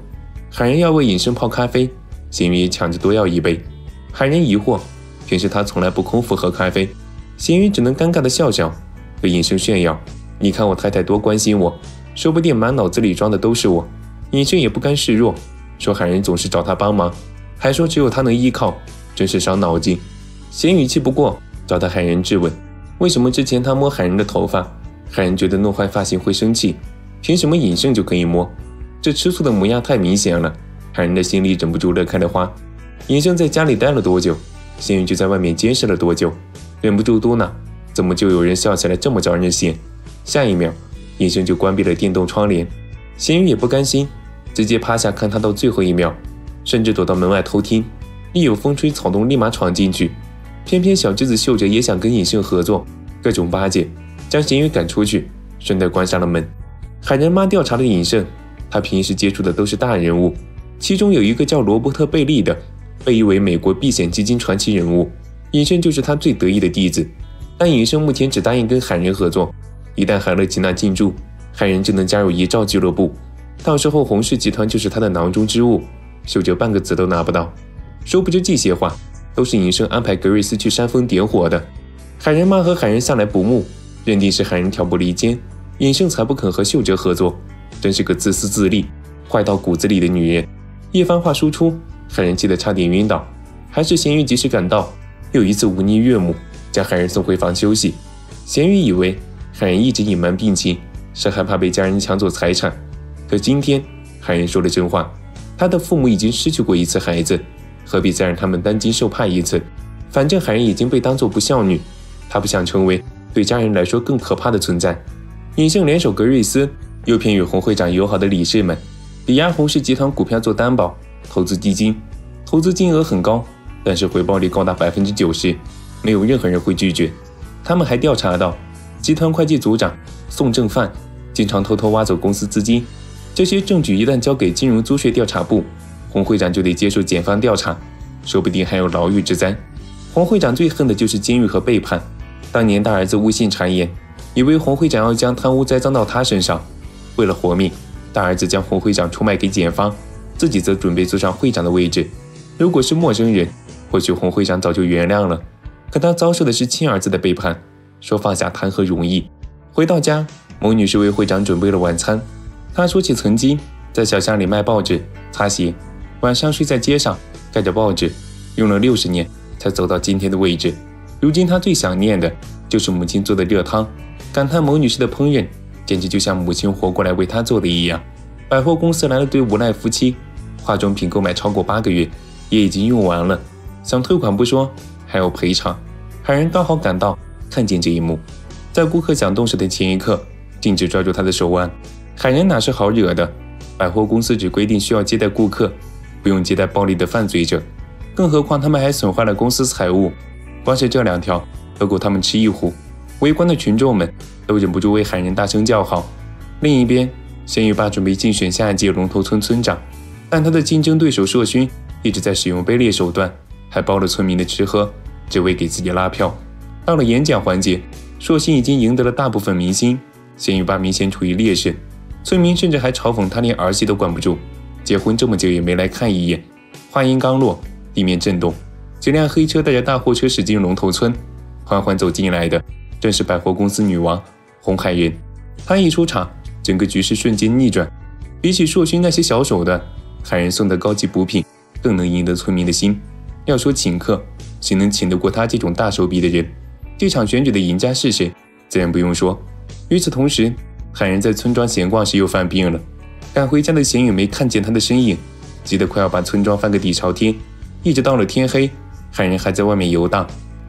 海人要为隐身泡咖啡，咸鱼抢着多要一杯。海人疑惑，平时他从来不空腹喝咖啡。咸鱼只能尴尬的笑笑，对隐身炫耀：“你看我太太多关心我，说不定满脑子里装的都是我。”隐身也不甘示弱，说海人总是找他帮忙，还说只有他能依靠，真是伤脑筋。咸鱼气不过，找到海人质问：为什么之前他摸海人的头发，海人觉得弄坏发型会生气，凭什么隐胜就可以摸？这吃醋的模样太明显了，海人的心里忍不住乐开了花。尹胜在家里待了多久，仙宇就在外面监视了多久，忍不住嘟囔：怎么就有人笑起来这么招人嫌？下一秒，尹胜就关闭了电动窗帘。仙宇也不甘心，直接趴下看他到最后一秒，甚至躲到门外偷听，一有风吹草动立马闯进去。偏偏小侄子秀哲也想跟尹生合作，各种巴结，将咸宇赶出去，顺带关上了门。海人妈调查了尹胜。他平时接触的都是大人物，其中有一个叫罗伯特·贝利的，被誉为美国避险基金传奇人物。隐身就是他最得意的弟子。但隐身目前只答应跟海人合作，一旦海乐吉娜进驻，海人就能加入一兆俱乐部，到时候洪氏集团就是他的囊中之物，秀哲半个子都拿不到。说不出这些话，都是尹胜安排格瑞斯去煽风点火的。海人妈和海人向来不睦，认定是海人挑拨离间，尹胜才不肯和秀哲合作。真是个自私自利、坏到骨子里的女人。一番话输出，海人气得差点晕倒，还是咸鱼及时赶到，又一次忤逆岳母，将海人送回房休息。咸鱼以为海人一直隐瞒病情，是害怕被家人抢走财产，可今天海人说了真话，他的父母已经失去过一次孩子，何必再让他们担惊受怕一次？反正海人已经被当作不孝女，他不想成为对家人来说更可怕的存在。隐姓联手格瑞斯，诱骗与洪会长友好的理事们，抵押洪氏集团股票做担保，投资基金，投资金额很高，但是回报率高达百分之九十，没有任何人会拒绝。他们还调查到，集团会计组长宋正范经常偷偷挖走公司资金，这些证据一旦交给金融租税调查部，洪会长就得接受检方调查，说不定还有牢狱之灾。洪会长最恨的就是监狱和背叛。当年大儿子误信谗言，以为洪会长要将贪污栽赃到他身上。为了活命，大儿子将洪会长出卖给检方，自己则准备坐上会长的位置。如果是陌生人，或许洪会长早就原谅了。可他遭受的是亲儿子的背叛，说放下谈何容易。回到家，蒙女士为会长准备了晚餐。她说起曾经在小巷里卖报纸、擦鞋，晚上睡在街上盖着报纸，用了六十年。才走到今天的位置。如今他最想念的就是母亲做的热汤，感叹某女士的烹饪简直就像母亲活过来为他做的一样。百货公司来了对无赖夫妻，化妆品购买超过八个月，也已经用完了，想退款不说，还要赔偿。海人刚好赶到，看见这一幕，在顾客想动手的前一刻，径直抓住他的手腕。海人哪是好惹的？百货公司只规定需要接待顾客，不用接待暴力的犯罪者。更何况他们还损坏了公司财物，光是这两条都够他们吃一壶。围观的群众们都忍不住为海人大声叫好。另一边，咸鱼爸准备竞选下一届龙头村村长，但他的竞争对手硕勋一直在使用卑劣手段，还包了村民的吃喝，只为给自己拉票。到了演讲环节，硕勋已经赢得了大部分民心，咸鱼爸明显处于劣势。村民甚至还嘲讽他连儿媳都管不住，结婚这么久也没来看一眼。话音刚落。地面震动，几辆黑车带着大货车驶进龙头村。缓缓走进来的正是百货公司女王红海人。她一出场，整个局势瞬间逆转。比起硕勋那些小手段，海人送的高级补品更能赢得村民的心。要说请客，谁能请得过他这种大手笔的人？这场选举的赢家是谁？自然不用说。与此同时，海人在村庄闲逛时又犯病了。赶回家的贤宇没看见他的身影，急得快要把村庄翻个底朝天。一直到了天黑，海人还在外面游荡。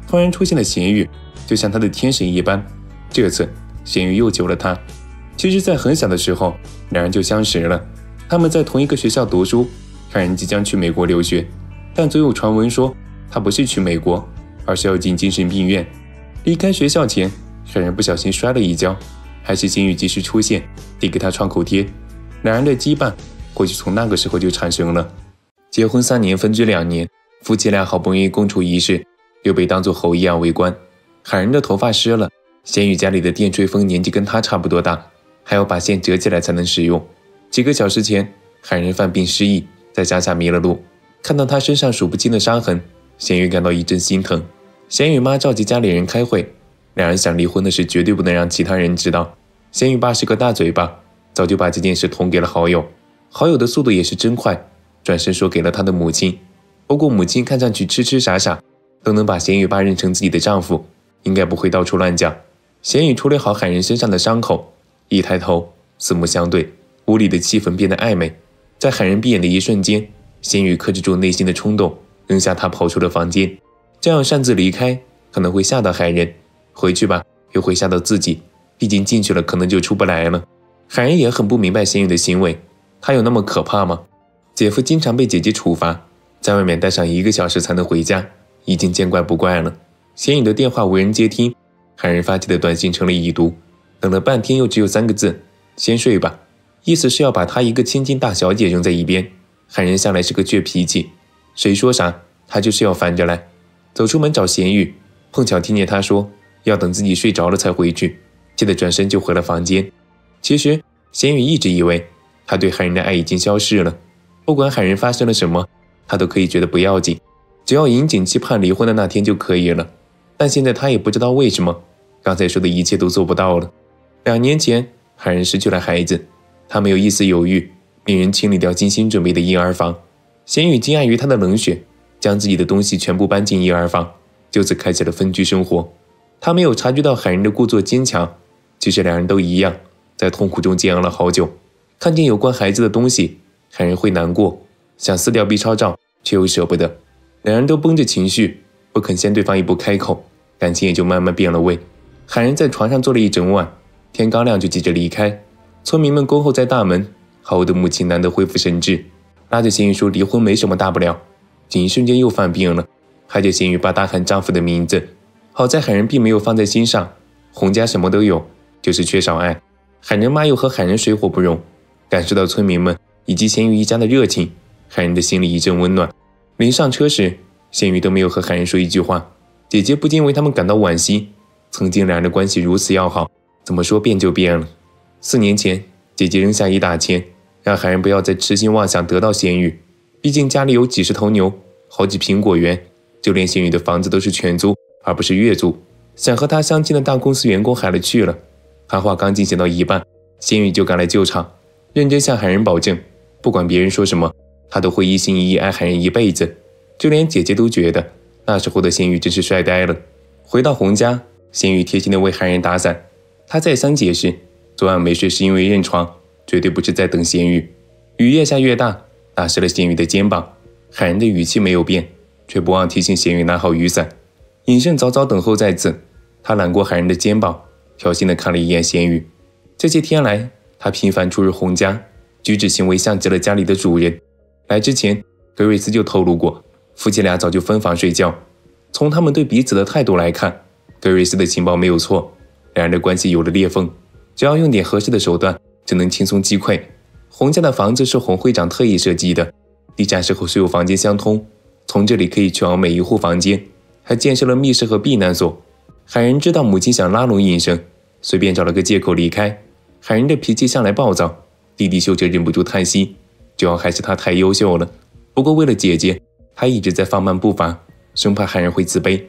突然出现了咸鱼，就像他的天神一般。这次咸鱼又救了他。其实，在很小的时候，两人就相识了。他们在同一个学校读书。海人即将去美国留学，但总有传闻说他不是去美国，而是要进精神病院。离开学校前，海人不小心摔了一跤，还是咸鱼及时出现，递给他创口贴。两人的羁绊或许从那个时候就产生了。结婚三年，分居两年，夫妻俩好不容易共处一室，又被当作猴一样围观。海人的头发湿了，贤宇家里的电吹风年纪跟他差不多大，还要把线折起来才能使用。几个小时前，海人犯病失忆，在乡下迷了路，看到他身上数不清的伤痕，贤宇感到一阵心疼。贤宇妈召集家里人开会，两人想离婚的事绝对不能让其他人知道。贤宇爸是个大嘴巴，早就把这件事捅给了好友，好友的速度也是真快。转身说给了他的母亲，不过母亲看上去痴痴傻傻，都能把咸鱼爸认成自己的丈夫，应该不会到处乱讲。咸鱼处理好海人身上的伤口，一抬头，四目相对，屋里的气氛变得暧昧。在海人闭眼的一瞬间，咸鱼克制住内心的冲动，扔下他跑出了房间。这样擅自离开可能会吓到海人，回去吧又会吓到自己，毕竟进去了可能就出不来了。海人也很不明白咸鱼的行为，他有那么可怕吗？姐夫经常被姐姐处罚，在外面待上一个小时才能回家，已经见怪不怪了。咸影的电话无人接听，海人发起的短信成了已读，等了半天又只有三个字：先睡吧。意思是要把他一个千金大小姐扔在一边。海人向来是个倔脾气，谁说啥他就是要反着来。走出门找咸鱼，碰巧听见他说要等自己睡着了才回去，气得转身就回了房间。其实咸鱼一直以为他对海人的爱已经消失了。不管海人发生了什么，他都可以觉得不要紧，只要引颈期盼离婚的那天就可以了。但现在他也不知道为什么，刚才说的一切都做不到了。两年前，海人失去了孩子，他没有一丝犹豫，命人清理掉精心准备的婴儿房。贤宇惊讶于他的冷血，将自己的东西全部搬进婴儿房，就此开启了分居生活。他没有察觉到海人的故作坚强，其实两人都一样，在痛苦中煎熬了好久。看见有关孩子的东西，海人会难过，想撕掉 B 超照，却又舍不得。两人都绷着情绪，不肯先对方一步开口，感情也就慢慢变了味。海人在床上坐了一整晚，天刚亮就急着离开。村民们恭候在大门，好的母亲难得恢复神智，拉着贤宇说离婚没什么大不了。仅一瞬间又犯病了，还叫贤宇把大喊丈夫的名字。好在海人并没有放在心上，洪家什么都有，就是缺少爱。海人妈又和海人水火不容，感受到村民们以及咸鱼一家的热情，海人的心里一阵温暖。临上车时，咸鱼都没有和海人说一句话，姐姐不禁为他们感到惋惜。曾经两人的关系如此要好，怎么说变就变了？四年前，姐姐扔下一大千，让海人不要再痴心妄想得到咸鱼，毕竟家里有几十头牛，好几苹果园，就连咸鱼的房子都是全租。而不是月租，想和他相亲的大公司员工海了去了。谈话刚进行到一半，仙宇就赶来救场，认真向海人保证，不管别人说什么，他都会一心一意爱海人一辈子。就连姐姐都觉得那时候的仙宇真是帅呆了。回到洪家，仙宇贴心的为海人打伞。他再三解释，昨晚没睡是因为认床，绝对不是在等咸鱼。雨越下越大，打湿了咸鱼的肩膀。海人的语气没有变，却不忘提醒咸鱼拿好雨伞。尹胜早早等候在此，他揽过海人的肩膀，挑衅地看了一眼咸鱼。这些天来，他频繁出入洪家，举止行为像极了家里的主人。来之前，格瑞斯就透露过，夫妻俩早就分房睡觉。从他们对彼此的态度来看，格瑞斯的情报没有错，两人的关系有了裂缝，只要用点合适的手段，就能轻松击溃。洪家的房子是洪会长特意设计的，地下室和所有房间相通，从这里可以去往每一户房间。还建设了密室和避难所。海人知道母亲想拉拢隐生，随便找了个借口离开。海人的脾气向来暴躁，弟弟秀哲忍不住叹息，主要还是他太优秀了。不过为了姐姐，他一直在放慢步伐，生怕海人会自卑。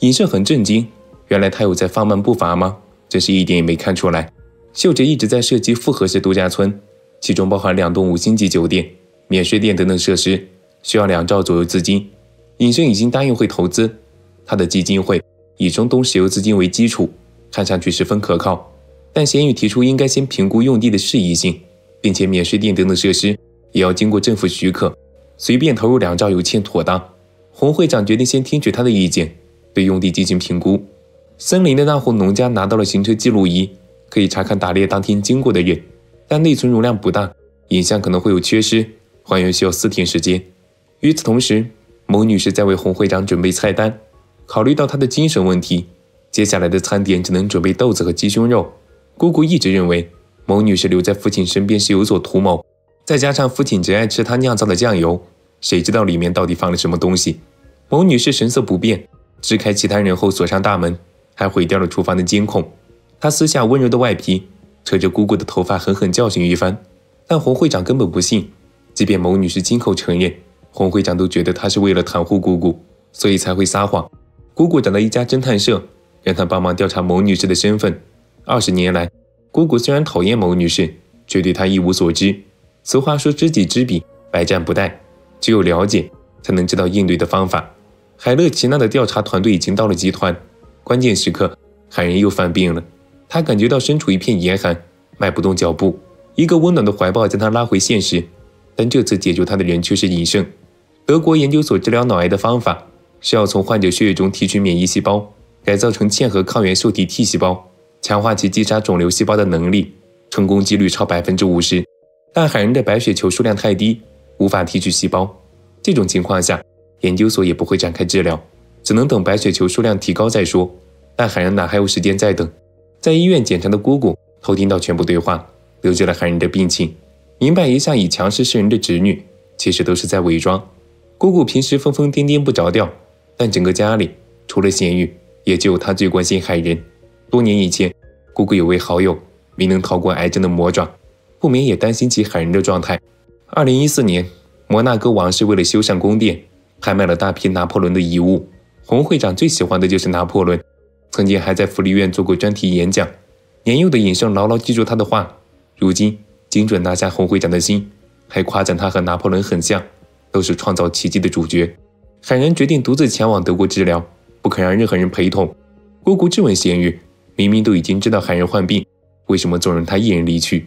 隐生很震惊，原来他有在放慢步伐吗？真是一点也没看出来。秀哲一直在设计复合式度假村，其中包含两栋五星级酒店、免税店等等设施，需要两兆左右资金。隐生已经答应会投资。他的基金会以中东石油资金为基础，看上去十分可靠。但贤宇提出应该先评估用地的适宜性，并且免税店等等设施也要经过政府许可，随便投入两兆有欠妥当。洪会长决定先听取他的意见，对用地进行评估。森林的那户农家拿到了行车记录仪，可以查看打猎当天经过的人，但内存容量不大，影像可能会有缺失，还原需要四天时间。与此同时，某女士在为洪会长准备菜单。考虑到他的精神问题，接下来的餐点只能准备豆子和鸡胸肉。姑姑一直认为某女士留在父亲身边是有所图谋，再加上父亲只爱吃她酿造的酱油，谁知道里面到底放了什么东西？某女士神色不变，支开其他人后锁上大门，还毁掉了厨房的监控。她撕下温柔的外皮，扯着姑姑的头发狠狠教训一番。但洪会长根本不信，即便某女士亲口承认，洪会长都觉得她是为了袒护姑姑，所以才会撒谎。姑姑找到一家侦探社，让他帮忙调查某女士的身份。二十年来，姑姑虽然讨厌某女士，却对她一无所知。俗话说“知己知彼，百战不殆”，只有了解，才能知道应对的方法。海勒奇娜的调查团队已经到了集团。关键时刻，海人又犯病了，他感觉到身处一片严寒，迈不动脚步。一个温暖的怀抱将他拉回现实，但这次解救他的人却是尹胜。德国研究所治疗脑癌的方法。是要从患者血液中提取免疫细胞，改造成嵌合抗原受体 T 细胞，强化其击杀肿瘤细胞的能力，成功几率超百分之五十。但海人的白血球数量太低，无法提取细胞。这种情况下，研究所也不会展开治疗，只能等白血球数量提高再说。但海人哪还有时间再等？在医院检查的姑姑偷听到全部对话，得知了海人的病情，明白一向以强势示人的侄女其实都是在伪装。姑姑平时疯疯癫癫不着调。但整个家里除了咸鱼，也只有他最关心海人。多年以前，姑姑有位好友没能逃过癌症的魔爪，不免也担心起海人的状态。二零一四年，摩纳哥王室为了修缮宫殿，拍卖了大批拿破仑的遗物。洪会长最喜欢的就是拿破仑，曾经还在福利院做过专题演讲。年幼的尹胜牢牢记住他的话，如今精准拿下洪会长的心，还夸奖他和拿破仑很像，都是创造奇迹的主角。海人决定独自前往德国治疗，不肯让任何人陪同。姑姑质问咸鱼：“明明都已经知道海人患病，为什么总让他一人离去？”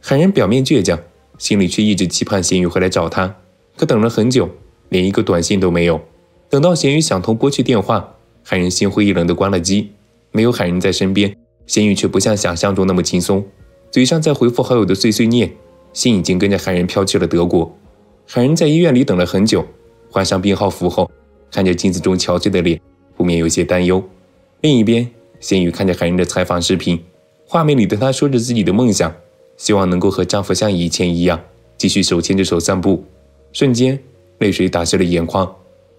海人表面倔强，心里却一直期盼咸鱼会来找他。可等了很久，连一个短信都没有。等到咸鱼想通拨去电话，海人心灰意冷地关了机。没有海人在身边，咸鱼却不像想象中那么轻松，嘴上在回复好友的碎碎念，心已经跟着海人飘去了德国。海人在医院里等了很久。换上病号服后，看着镜子中憔悴的脸，不免有些担忧。另一边，贤宇看着海人的采访视频，画面里的她说着自己的梦想，希望能够和丈夫像以前一样，继续手牵着手散步。瞬间，泪水打湿了眼眶。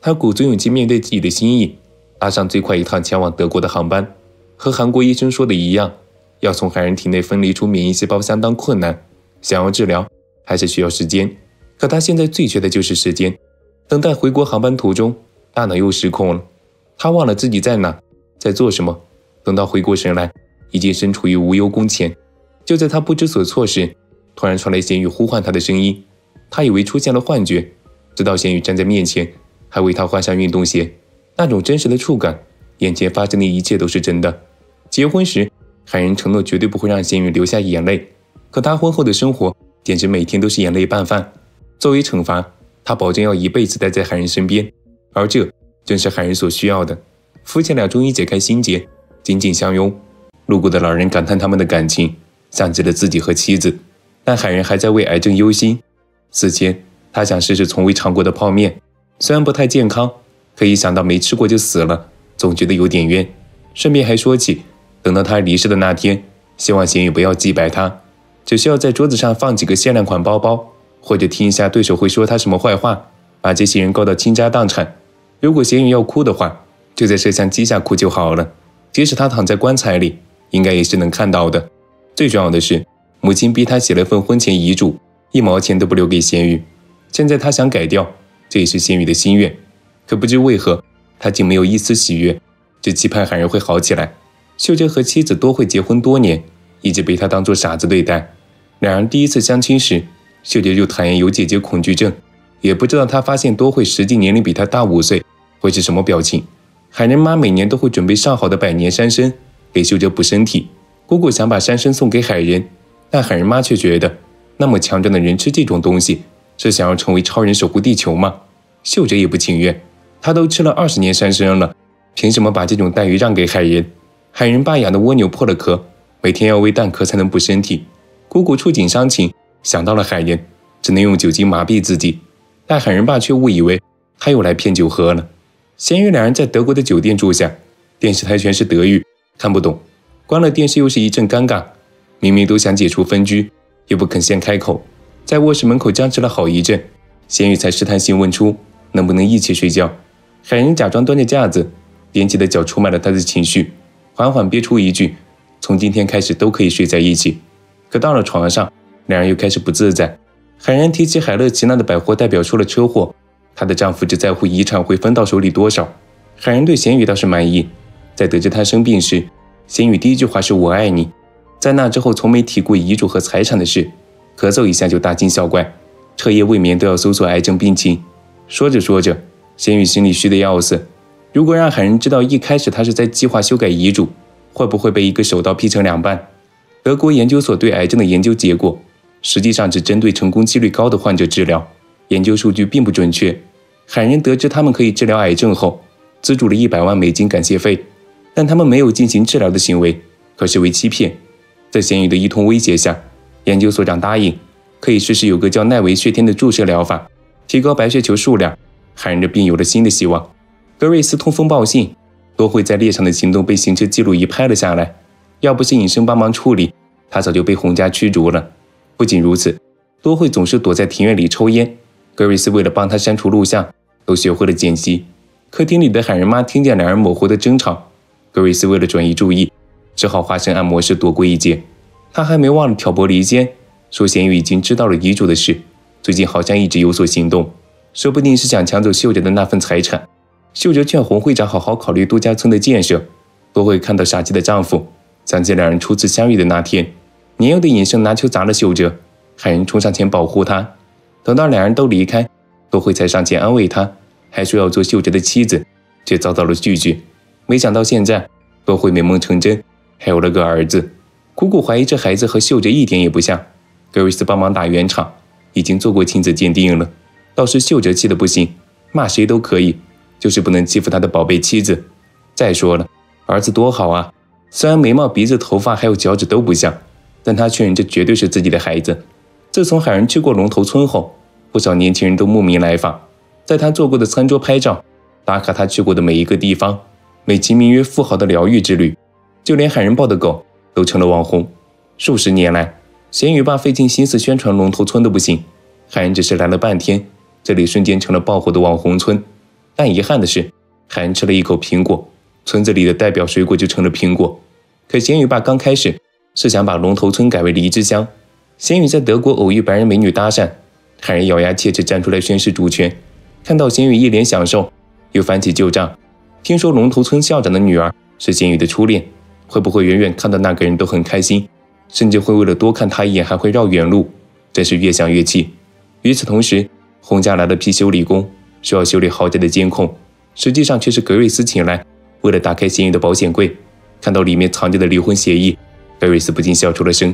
她鼓足勇气面对自己的心意，搭上最快一趟前往德国的航班。和韩国医生说的一样，要从海人体内分离出免疫细胞相当困难，想要治疗还是需要时间。可她现在最缺的就是时间。等待回国航班途中，大脑又失控了，他忘了自己在哪，在做什么。等到回过神来，已经身处于无忧宫前。就在他不知所措时，突然传来咸鱼呼唤他的声音。他以为出现了幻觉，直到咸鱼站在面前，还为他换上运动鞋。那种真实的触感，眼前发生的一切都是真的。结婚时，海人承诺绝对不会让咸鱼流下眼泪，可他婚后的生活简直每天都是眼泪拌饭。作为惩罚。他保证要一辈子待在海人身边，而这正是海人所需要的。夫妻俩终于解开心结，紧紧相拥。路过的老人感叹他们的感情像极了自己和妻子，但海人还在为癌症忧心。死前，他想试试从未尝过的泡面，虽然不太健康，可一想到没吃过就死了，总觉得有点冤。顺便还说起，等到他离世的那天，希望咸鱼不要祭拜他，只需要在桌子上放几个限量款包包。或者听一下对手会说他什么坏话，把这些人告到倾家荡产。如果咸鱼要哭的话，就在摄像机下哭就好了。即使他躺在棺材里，应该也是能看到的。最重要的是，母亲逼他写了份婚前遗嘱，一毛钱都不留给咸鱼。现在他想改掉，这也是咸鱼的心愿。可不知为何，他竟没有一丝喜悦，只期盼海人会好起来。秀珍和妻子多惠结婚多年，一直被他当做傻子对待。两人第一次相亲时。秀杰就坦言有姐姐恐惧症，也不知道他发现多惠实际年龄比他大五岁会是什么表情。海人妈每年都会准备上好的百年山参给秀杰补身体。姑姑想把山参送给海人，但海人妈却觉得那么强壮的人吃这种东西是想要成为超人守护地球吗？秀哲也不情愿，他都吃了二十年山参了，凭什么把这种待遇让给海人？海人爸养的蜗牛破了壳，每天要喂蛋壳才能补身体。姑姑触景伤情。想到了海人，只能用酒精麻痹自己，但海人爸却误以为他又来骗酒喝了。咸鱼两人在德国的酒店住下，电视台全是德语，看不懂。关了电视又是一阵尴尬，明明都想解除分居，又不肯先开口。在卧室门口僵持了好一阵，咸鱼才试探性问出能不能一起睡觉。海人假装端着架子，踮起的脚出卖了他的情绪，缓缓憋出一句：“从今天开始都可以睡在一起。”可到了床上。两人又开始不自在。海人提起海乐奇娜的百货代表出了车祸，她的丈夫只在乎遗产会分到手里多少。海人对咸宇倒是满意，在得知她生病时，咸宇第一句话是我爱你。在那之后，从没提过遗嘱和财产的事，咳嗽一下就大惊小怪，彻夜未眠都要搜索癌症病情。说着说着，咸宇心里虚得要死。如果让海人知道一开始他是在计划修改遗嘱，会不会被一个手刀劈成两半？德国研究所对癌症的研究结果。实际上只针对成功几率高的患者治疗，研究数据并不准确。海人得知他们可以治疗癌症后，资助了一百万美金感谢费，但他们没有进行治疗的行为，可视为欺骗。在咸鱼的一通威胁下，研究所长答应可以试试有个叫奈维血天的注射疗法，提高白血球数量。海人的病有了新的希望。格瑞斯通风报信，多惠在猎场的行动被行车记录仪拍了下来，要不是隐身帮忙处理，他早就被洪家驱逐了。不仅如此，多惠总是躲在庭院里抽烟。格瑞斯为了帮他删除录像，都学会了剪辑。客厅里的海人妈听见两人模糊的争吵，格瑞斯为了转移注意，只好化身按摩师躲过一劫。他还没忘了挑拨离间，说咸鱼已经知道了遗嘱的事，最近好像一直有所行动，说不定是想抢走秀哲的那份财产。秀哲劝洪会长好好考虑度假村的建设。多惠看到傻气的丈夫，想起两人初次相遇的那天。年幼的隐身拿球砸了秀哲，海人冲上前保护他。等到两人都离开，多惠才上前安慰他，还说要做秀哲的妻子，却遭到了拒绝。没想到现在多惠美梦成真，还有了个儿子。苦苦怀疑这孩子和秀哲一点也不像。格瑞斯帮忙打圆场，已经做过亲子鉴定了。倒是秀哲气得不行，骂谁都可以，就是不能欺负他的宝贝妻子。再说了，儿子多好啊，虽然眉毛、鼻子、头发还有脚趾都不像，但他确认这绝对是自己的孩子。自从海人去过龙头村后，不少年轻人都慕名来访，在他做过的餐桌拍照，打卡他去过的每一个地方，美其名曰富豪的疗愈之旅。就连海人抱的狗都成了网红。数十年来，咸鱼爸费尽心思宣传龙头村都不行，海人只是来了半天，这里瞬间成了爆火的网红村。但遗憾的是，海人吃了一口苹果，村子里的代表水果就成了苹果。可咸鱼爸刚开始是想把龙头村改为梨之乡。咸宇在德国偶遇白人美女搭讪，海人咬牙切齿站出来宣示主权。看到咸宇一脸享受，又翻起旧账。听说龙头村校长的女儿是咸宇的初恋，会不会远远看到那个人都很开心，甚至会为了多看他一眼还会绕远路？真是越想越气。与此同时，洪家来了批修理工，需要修理豪宅的监控，实际上却是格瑞斯请来，为了打开咸宇的保险柜，看到里面藏着的离婚协议，格瑞斯不禁笑出了声。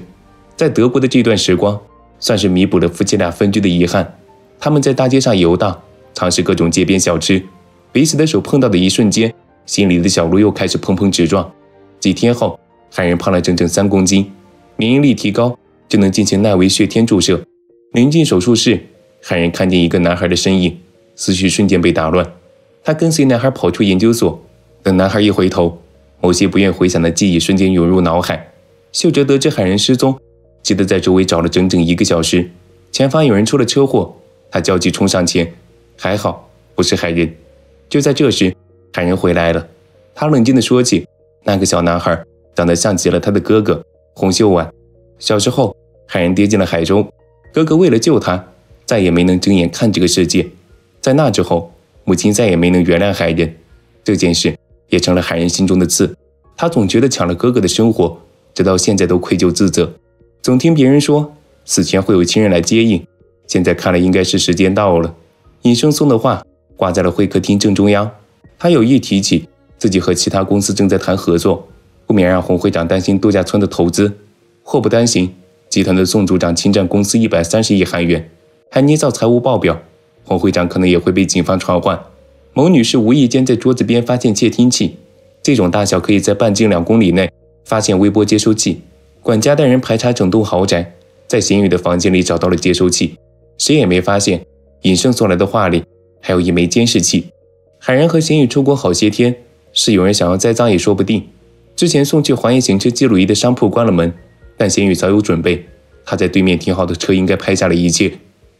在德国的这段时光，算是弥补了夫妻俩分居的遗憾。他们在大街上游荡，尝试各种街边小吃，彼此的手碰到的一瞬间，心里的小鹿又开始砰砰直撞。几天后，海人胖了整整三公斤，免疫力提高，就能进行奈维血天注射。临近手术室，海人看见一个男孩的身影，思绪瞬间被打乱。他跟随男孩跑出研究所，等男孩一回头，某些不愿回想的记忆瞬间涌入脑海。秀哲得知海人失踪。急得在周围找了整整一个小时，前方有人出了车祸，他焦急冲上前，还好不是海人。就在这时，海人回来了，他冷静地说起，那个小男孩长得像极了他的哥哥洪秀婉。小时候，海人跌进了海中，哥哥为了救他，再也没能睁眼看这个世界。在那之后，母亲再也没能原谅海人，这件事也成了海人心中的刺。他总觉得抢了哥哥的生活，直到现在都愧疚自责。总听别人说死前会有亲人来接应，现在看来应该是时间到了。尹生松的话挂在了会客厅正中央。他有意提起自己和其他公司正在谈合作，不免让洪会长担心度假村的投资。祸不单行，集团的宋组长侵占公司一百三十亿韩元，还捏造财务报表，洪会长可能也会被警方传唤。某女士无意间在桌子边发现窃听器，这种大小可以在半径两公里内发现微波接收器。管家带人排查整栋豪宅，在咸宇的房间里找到了接收器，谁也没发现尹胜送来的画里还有一枚监视器。海然和咸宇出国好些天，是有人想要栽赃也说不定。之前送去环业行车记录仪的商铺关了门，但咸宇早有准备，他在对面停好的车应该拍下了一切。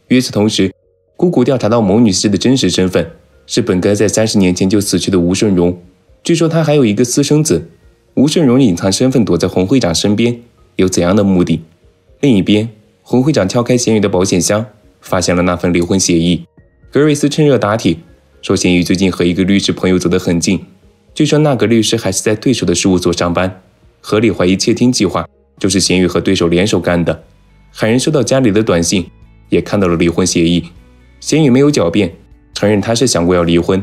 与此同时，姑姑调查到某女士的真实身份是本该在三十年前就死去的吴顺荣，据说她还有一个私生子。吴顺荣隐藏身份躲在洪会长身边。有怎样的目的？另一边，洪会长敲开咸鱼的保险箱，发现了那份离婚协议。格瑞斯趁热打铁，说咸鱼最近和一个律师朋友走得很近，据说那个律师还是在对手的事务所上班，合理怀疑窃听计划就是咸鱼和对手联手干的。海人收到家里的短信，也看到了离婚协议。咸鱼没有狡辩，承认他是想过要离婚。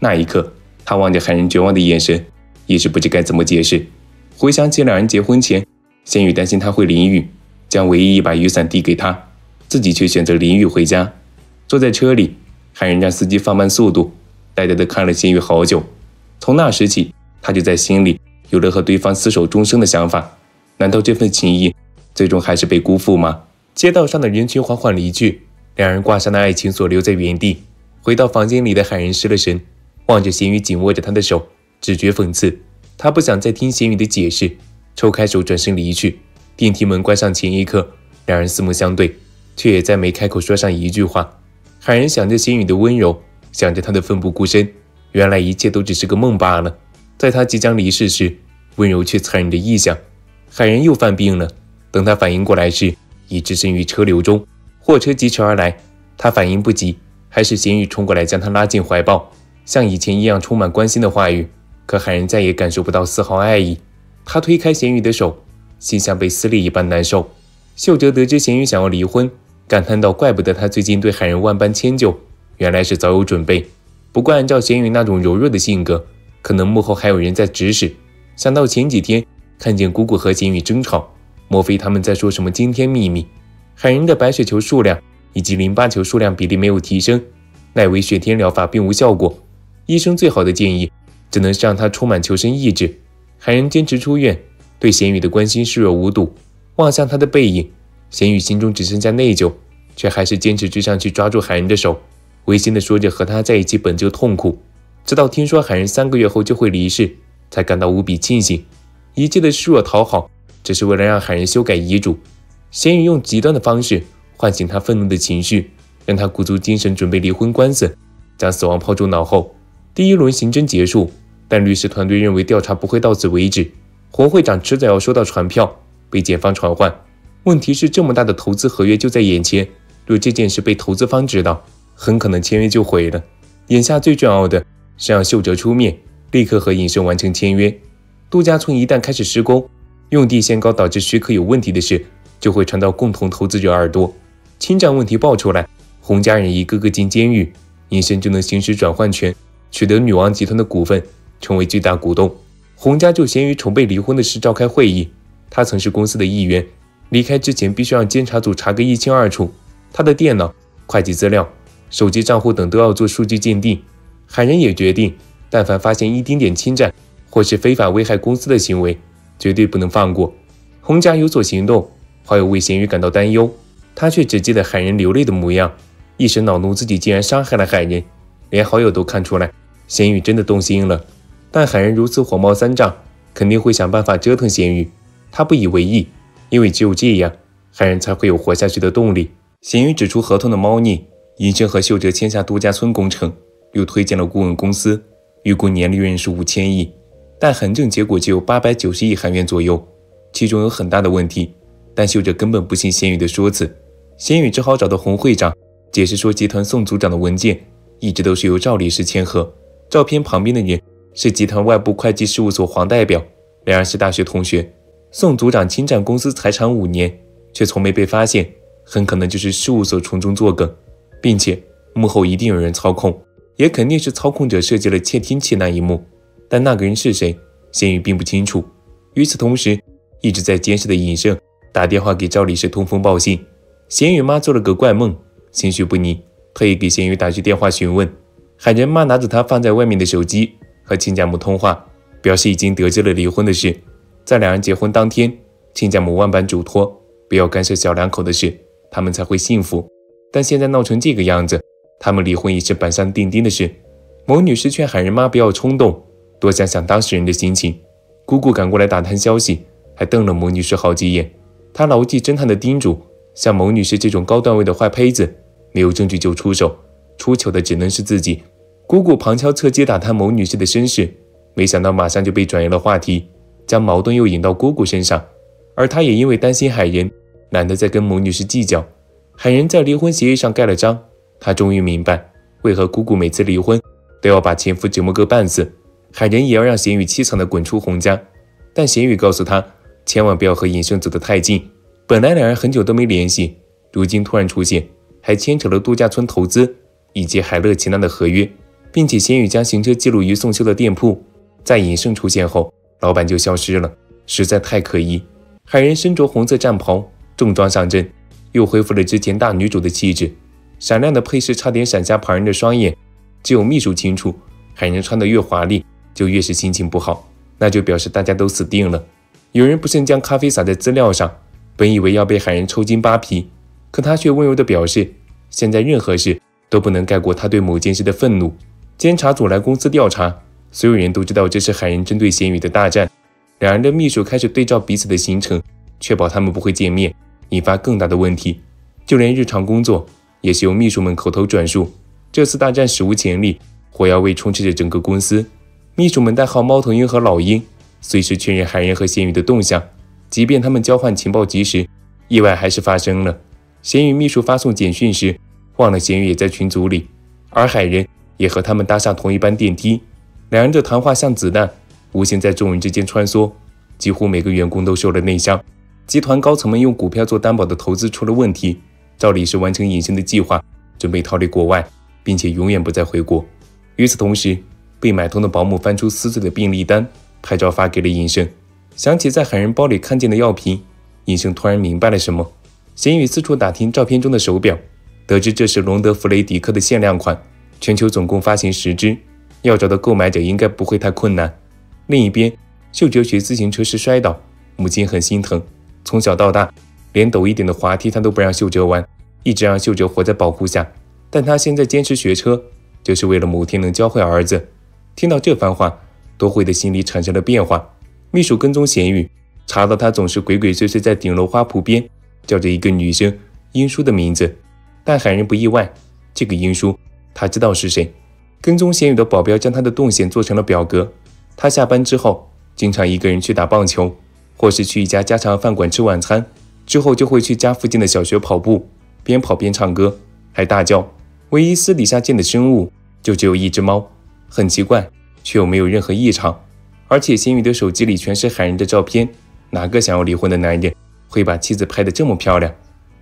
那一刻，他望着海人绝望的眼神，一时不知该怎么解释。回想起两人结婚前。仙宇担心他会淋雨，将唯一一把雨伞递给他，自己却选择淋雨回家。坐在车里，海人让司机放慢速度，呆呆地看了仙宇好久。从那时起，他就在心里有了和对方厮守终生的想法。难道这份情谊最终还是被辜负吗？街道上的人群缓缓离去，两人挂上的爱情锁留在原地。回到房间里的海人失了神，望着咸鱼紧握着他的手，只觉讽刺。他不想再听咸鱼的解释。抽开手，转身离去。电梯门关上前一刻，两人四目相对，却也再没开口说上一句话。海人想着心雨的温柔，想着他的奋不顾身，原来一切都只是个梦罢了。在他即将离世时，温柔却残忍的臆想。海人又犯病了。等他反应过来时，已置身于车流中。货车疾驰而来，他反应不及，还是咸鱼冲过来将他拉进怀抱，像以前一样充满关心的话语。可海人再也感受不到丝毫爱意。他推开咸鱼的手，心像被撕裂一般难受。秀哲得知咸鱼想要离婚，感叹道：“怪不得他最近对海人万般迁就，原来是早有准备。不过按照咸宇那种柔弱的性格，可能幕后还有人在指使。想到前几天看见姑姑和咸宇争吵，莫非他们在说什么惊天秘密？海人的白血球数量以及淋巴球数量比例没有提升，奈为血天疗法并无效果。医生最好的建议，只能让他充满求生意志。海人坚持出院，对咸宇的关心视若无睹。望向他的背影，咸宇心中只剩下内疚，却还是坚持追上去抓住海人的手，违心的说着和他在一起本就痛苦。直到听说海人三个月后就会离世，才感到无比庆幸。一切的示弱讨好，只是为了让海人修改遗嘱。咸宇用极端的方式唤醒他愤怒的情绪，让他鼓足精神准备离婚官司，将死亡抛诸脑后。第一轮刑侦结束，但律师团队认为调查不会到此为止。洪会长迟早要收到传票，被检方传唤。问题是，这么大的投资合约就在眼前，若这件事被投资方知道，很可能签约就毁了。眼下最重要的是让秀哲出面，立刻和尹胜完成签约。度假村一旦开始施工，用地限高导致许可有问题的事，就会传到共同投资者耳朵。侵占问题爆出来，洪家人一个个进监狱，尹胜就能行使转换权。取得女王集团的股份，成为最大股东。洪家就咸于筹备离婚的事召开会议。他曾是公司的一员，离开之前必须让监察组查个一清二楚。他的电脑、会计资料、手机账户等都要做数据鉴定。海人也决定，但凡发现一丁点侵占或是非法危害公司的行为，绝对不能放过。洪家有所行动，好友为咸鱼感到担忧。他却只记得海人流泪的模样，一时恼怒自己竟然伤害了海人，连好友都看出来。咸鱼真的动心了，但海人如此火冒三丈，肯定会想办法折腾咸鱼。他不以为意，因为只有这样，海人才会有活下去的动力。咸鱼指出合同的猫腻，尹生和秀哲签下度假村工程，又推荐了顾问公司，预估年利润是五千亿，但衡证结果只有八百九十亿韩元左右，其中有很大的问题。但秀哲根本不信咸鱼的说辞，咸鱼只好找到洪会长解释说，集团宋组长的文件一直都是由赵律师签合。照片旁边的人是集团外部会计事务所黄代表，两人是大学同学。宋组长侵占公司财产五年，却从没被发现，很可能就是事务所从中作梗，并且幕后一定有人操控，也肯定是操控者设计了窃听器那一幕。但那个人是谁，咸鱼并不清楚。与此同时，一直在监视的尹胜打电话给赵理事通风报信，咸鱼妈做了个怪梦，心绪不宁，特意给咸鱼打去电话询问。海人妈拿着他放在外面的手机和亲家母通话，表示已经得知了离婚的事。在两人结婚当天，亲家母万般嘱托不要干涉小两口的事，他们才会幸福。但现在闹成这个样子，他们离婚已是板上钉钉的事。某女士劝海人妈不要冲动，多想想当事人的心情。姑姑赶过来打探消息，还瞪了某女士好几眼。她牢记侦探的叮嘱，像某女士这种高段位的坏胚子，没有证据就出手，出糗的只能是自己。姑姑旁敲侧击打探某女士的身世，没想到马上就被转移了话题，将矛盾又引到姑姑身上。而她也因为担心海人，懒得再跟某女士计较。海人在离婚协议上盖了章，他终于明白为何姑姑每次离婚都要把前夫折磨个半死。海人也要让贤宇凄惨的滚出洪家，但贤宇告诉他，千万不要和尹胜走得太近。本来两人很久都没联系，如今突然出现，还牵扯了度假村投资以及海乐奇娜的合约。并且贤宇将行车记录仪送修的店铺，在尹胜出现后，老板就消失了，实在太可疑。海人身着红色战袍，重装上阵，又恢复了之前大女主的气质，闪亮的配饰差点闪瞎旁人的双眼。只有秘书清楚，海人穿得越华丽，就越是心情不好，那就表示大家都死定了。有人不慎将咖啡洒在资料上，本以为要被海人抽筋扒皮，可他却温柔地表示，现在任何事都不能盖过他对某件事的愤怒。监察组来公司调查，所有人都知道这是海人针对咸鱼的大战。两人的秘书开始对照彼此的行程，确保他们不会见面，引发更大的问题。就连日常工作也是由秘书们口头转述。这次大战史无前例，火药味充斥着整个公司。秘书们代号猫头鹰和老鹰，随时确认海人和咸鱼的动向。即便他们交换情报及时，意外还是发生了。咸鱼秘书发送简讯时，忘了咸鱼也在群组里，而海人。也和他们搭上同一班电梯，两人的谈话像子弹，无形在众人之间穿梭。几乎每个员工都受了内伤。集团高层们用股票做担保的投资出了问题。照理是完成隐身的计划，准备逃离国外。并且永远不再回国。与此同时，被买通的保姆翻出撕碎的病历单，拍照发给了尹胜。想起在海人包里看见的药瓶，尹胜突然明白了什么。咸宇四处打听照片中的手表，得知这是隆德弗雷迪克的限量款，全球总共发行十只，要找到购买者应该不会太困难。另一边，秀哲学自行车时摔倒，母亲很心疼。从小到大，连陡一点的滑梯他都不让秀哲玩，一直让秀哲活在保护下。但他现在坚持学车，就是为了某天能教会儿子。听到这番话，多惠的心里产生了变化。秘书跟踪咸宇，查到他总是鬼鬼祟祟在顶楼花圃边。叫着一个女生英叔的名字，但喊人不意外。这个英叔他知道是谁。跟踪贤宇的保镖将他的动线做成了表格。他下班之后经常一个人去打棒球，或是去一家家常饭馆吃晚餐，之后就会去家附近的小学跑步，边跑边唱歌，还大叫。唯一私底下见的生物就只有一只猫，很奇怪，却又没有任何异常。而且贤宇的手机里全是海人的照片，哪个想要离婚的男人？会把妻子拍得这么漂亮，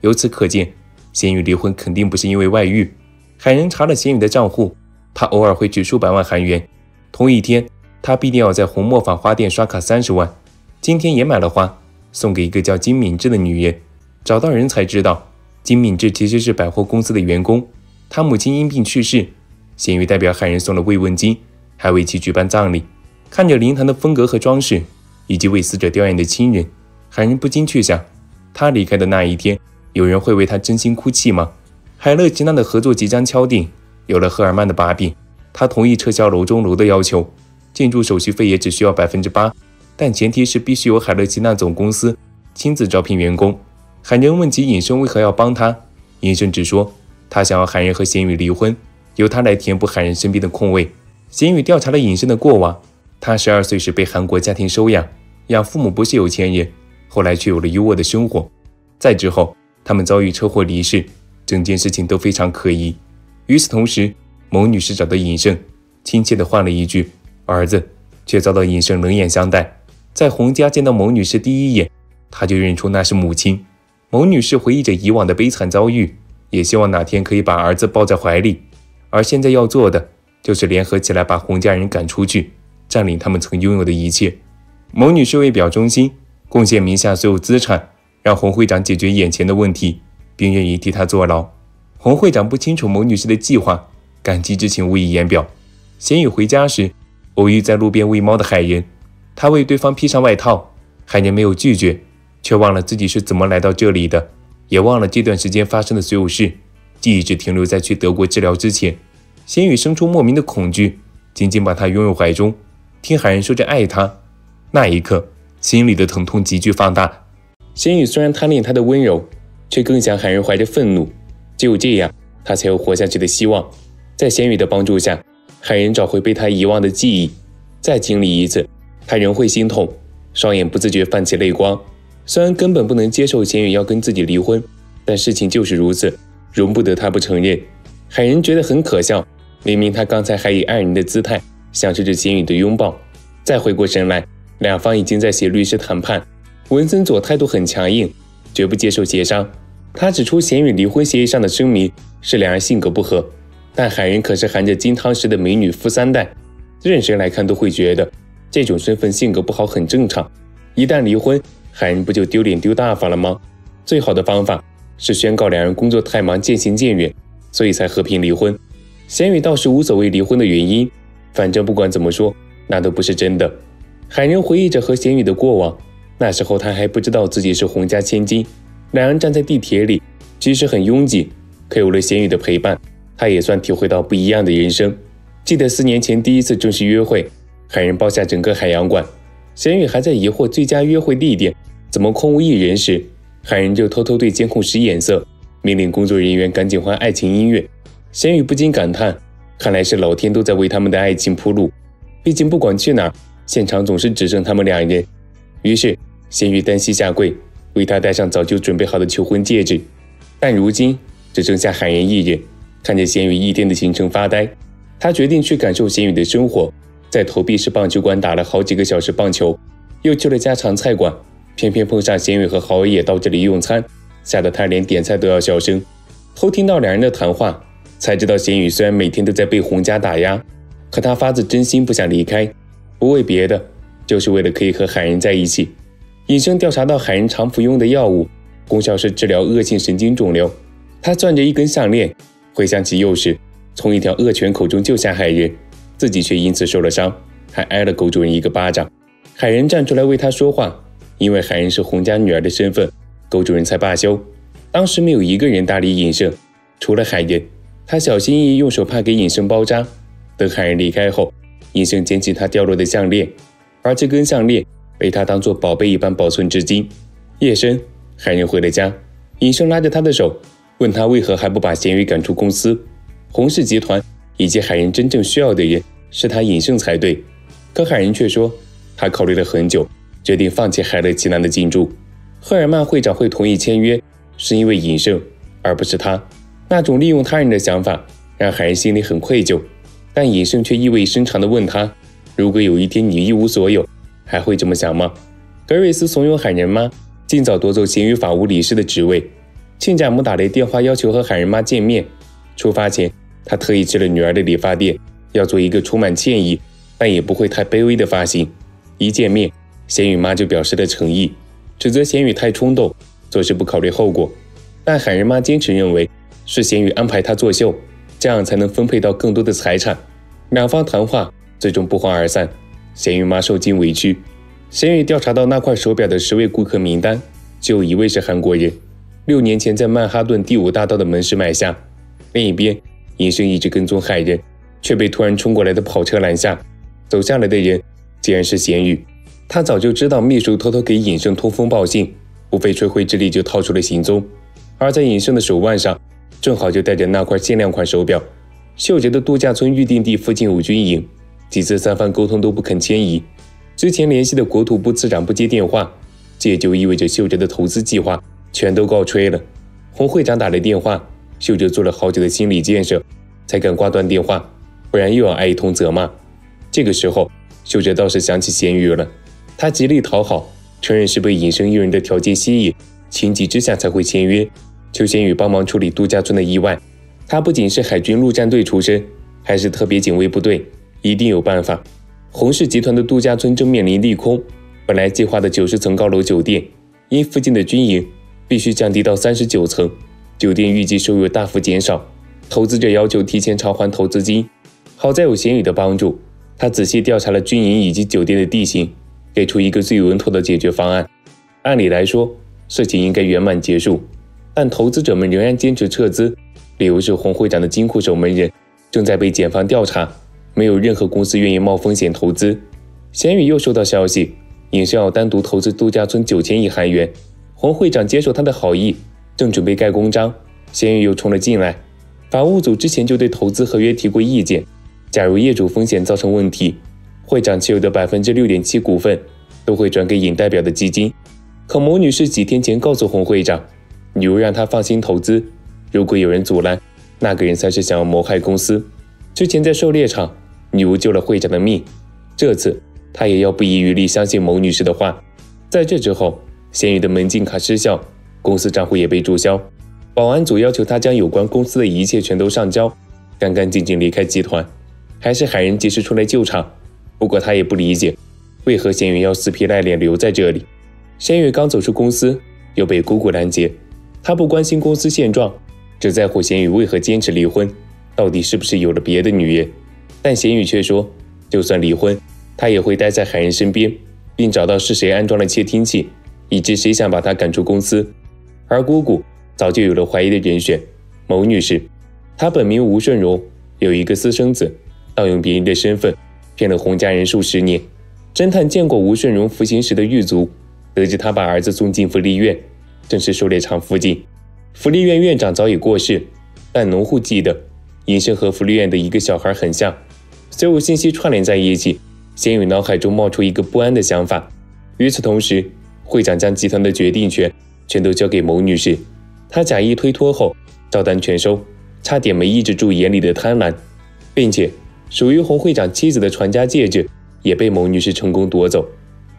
由此可见，贤宇离婚肯定不是因为外遇。海人查了贤宇的账户，他偶尔会取数百万韩元。同一天，他必定要在红磨坊花店刷卡三十万。今天也买了花，送给一个叫金敏智的女人。找到人才知道，金敏智其实是百货公司的员工。他母亲因病去世，咸鱼代表海人送了慰问金，还为其举办葬礼。看着灵堂的风格和装饰，以及为死者吊唁的亲人。海人不禁去想，他离开的那一天，有人会为他真心哭泣吗？海乐吉娜的合作即将敲定，有了赫尔曼的把柄，他同意撤销楼中楼的要求，建筑手续费也只需要百分之八，但前提是必须由海乐吉娜总公司亲自招聘员工。海人问及尹生为何要帮他，尹生只说他想要海人和贤宇离婚，由他来填补海人身边的空位。贤宇调查了尹生的过往，他十二岁时被韩国家庭收养，养父母不是有钱人。后来却有了优渥的生活，再之后，他们遭遇车祸离世，整件事情都非常可疑。与此同时，某女士找到尹胜，亲切地唤了一句“儿子”，却遭到尹胜冷眼相待。在洪家见到某女士第一眼，他就认出那是母亲。某女士回忆着以往的悲惨遭遇，也希望哪天可以把儿子抱在怀里。而现在要做的，就是联合起来把洪家人赶出去，占领他们曾拥有的一切。某女士为表忠心。贡献名下所有资产，让洪会长解决眼前的问题，并愿意替他坐牢。洪会长不清楚某女士的计划，感激之情无以言表。贤宇回家时，偶遇在路边喂猫的海人，他为对方披上外套，海人没有拒绝，却忘了自己是怎么来到这里的，也忘了这段时间发生的所有事，记忆只停留在去德国治疗之前。贤宇生出莫名的恐惧，紧紧把他拥入怀中，听海人说着爱他，那一刻。心里的疼痛急剧放大。贤宇虽然贪恋他的温柔，却更想海人怀着愤怒。只有这样，他才有活下去的希望。在仙宇的帮助下，海人找回被他遗忘的记忆。再经历一次，他仍会心痛，双眼不自觉泛起泪光。虽然根本不能接受仙宇要跟自己离婚，但事情就是如此，容不得他不承认。海人觉得很可笑，明明他刚才还以爱人的姿态享受着仙宇的拥抱。再回过神来。两方已经在写律师谈判，文森佐态度很强硬，绝不接受协商。他指出，贤宇离婚协议上的声明是两人性格不合，但海人可是含着金汤匙的美女富三代，任谁来看都会觉得这种身份性格不好很正常。一旦离婚，海人不就丢脸丢大发了吗？最好的方法是宣告两人工作太忙渐行渐远，所以才和平离婚。贤宇倒是无所谓离婚的原因，反正不管怎么说，那都不是真的。海人回忆着和贤宇的过往，那时候他还不知道自己是洪家千金。两人站在地铁里，即使很拥挤，可有了贤宇的陪伴，他也算体会到不一样的人生。记得四年前第一次正式约会，海人包下整个海洋馆，贤宇还在疑惑最佳约会地点怎么空无一人时，海人就偷偷对监控使眼色，命令工作人员赶紧换爱情音乐。贤宇不禁感叹，看来是老天都在为他们的爱情铺路。毕竟不管去哪。现场总是只剩他们两人，于是贤宇单膝下跪，为他戴上早就准备好的求婚戒指。但如今只剩下海人一人，看着贤宇一天的行程发呆。他决定去感受贤宇的生活，在投币式棒球馆打了好几个小时棒球，又去了家常菜馆，偏偏碰上贤宇和豪野到这里用餐，吓得他连点菜都要小声。偷听到两人的谈话，才知道贤宇虽然每天都在被洪家打压，可他发自真心不想离开，不为别的，就是为了可以和海人在一起。尹生调查到海人常服用的药物，功效是治疗恶性神经肿瘤。他攥着一根项链，回想起幼时从一条恶犬口中救下海人，自己却因此受了伤，还挨了狗主人一个巴掌。海人站出来为他说话，因为海人是洪家女儿的身份，狗主人才罢休。当时没有一个人搭理尹胜，除了海人。他小心翼翼用手帕给尹胜包扎。等海人离开后，尹胜捡起他掉落的项链，而这根项链被他当作宝贝一般保存至今。夜深，海人回了家，尹胜拉着他的手。问他为何还不把咸鱼赶出公司？洪氏集团以及海人真正需要的人是他尹胜才对。可海人却说，他考虑了很久，决定放弃海乐奇南的进驻。赫尔曼会长会同意签约，是因为尹胜，而不是他。那种利用他人的想法，让海人心里很愧疚。但尹胜却意味深长地问他：“如果有一天你一无所有，还会这么想吗？”格瑞斯怂恿海人妈尽早夺走咸鱼法务理事的职位。亲家母打来电话，要求和海人妈见面。出发前，他特意去了女儿的理发店，要做一个充满歉意，但也不会太卑微的发型。一见面，贤宇妈就表示了诚意，指责贤宇太冲动，做事不考虑后果。但海人妈坚持认为是贤宇安排她作秀，这样才能分配到更多的财产。两方谈话最终不欢而散。贤宇妈受尽委屈。贤宇调查到那块手表的十位顾客名单，只有一位是韩国人。六年前在曼哈顿第五大道的门市买下。另一边，尹生一直跟踪海人，却被突然冲过来的跑车拦下。走下来的人竟然是贤宇。他早就知道秘书偷偷给尹生通风报信，不费吹灰之力就套出了行踪。而在尹生的手腕上，正好就戴着那块限量款手表。秀杰的度假村预定地附近有军营，几次三方沟通都不肯迁移。之前联系的国土部次长不接电话，这也就意味着秀哲的投资计划。全都告吹了。洪会长打来电话，秀哲做了好久的心理建设，才敢挂断电话，不然又要挨一通责骂。这个时候，秀哲倒是想起咸鱼了，他极力讨好，承认是被隐身诱人的条件吸引，情急之下才会签约，求咸鱼帮忙处理度假村的意外。他不仅是海军陆战队出身，还是特别警卫部队，一定有办法。洪氏集团的度假村正面临利空，本来计划的九十层高楼酒店，因附近的军营。必须降低到三十九层，酒店预计收入大幅减少，投资者要求提前偿还投资金。好在有贤宇的帮助，他仔细调查了军营以及酒店的地形，给出一个最稳妥的解决方案。按理来说，事情应该圆满结束，但投资者们仍然坚持撤资，理由是洪会长的金库守门人正在被检方调查，没有任何公司愿意冒风险投资。贤宇又收到消息，尹胜要单独投资度假村九千亿韩元。洪会长接受他的好意，正准备盖公章，咸宇又冲了进来。法务组之前就对投资合约提过意见，假如业主风险造成问题，会长持有的百分之六点七股份都会转给尹代表的基金。可某女士几天前告诉洪会长，女巫让他放心投资，如果有人阻拦，那个人才是想要谋害公司。之前在狩猎场，女巫救了会长的命，这次他也要不遗余力相信某女士的话。在这之后。咸鱼的门禁卡失效，公司账户也被注销。保安组要求他将有关公司的一切全都上交，干干净净离开集团。还是海人及时出来救场，不过他也不理解，为何咸鱼要死皮赖脸留在这里。咸鱼刚走出公司，又被姑姑拦截。他不关心公司现状，只在乎咸鱼为何坚持离婚，到底是不是有了别的女人？但贤宇却说，就算离婚，他也会待在海人身边，并找到是谁安装了窃听器。以及谁想把他赶出公司，而姑姑早就有了怀疑的人选，某女士。她本名吴顺荣，有一个私生子，盗用别人的身份骗了洪家人数十年。侦探见过吴顺荣服刑时的狱卒，得知他把儿子送进福利院，正是狩猎场附近。福利院院长早已过世，但农户记得尹生和福利院的一个小孩很像。所有信息串联在一起，先宇脑海中冒出一个不安的想法。与此同时，会长将集团的决定权全都交给某女士，他假意推脱后照单全收，差点没抑制住眼里的贪婪，并且属于洪会长妻子的传家戒指也被某女士成功夺走。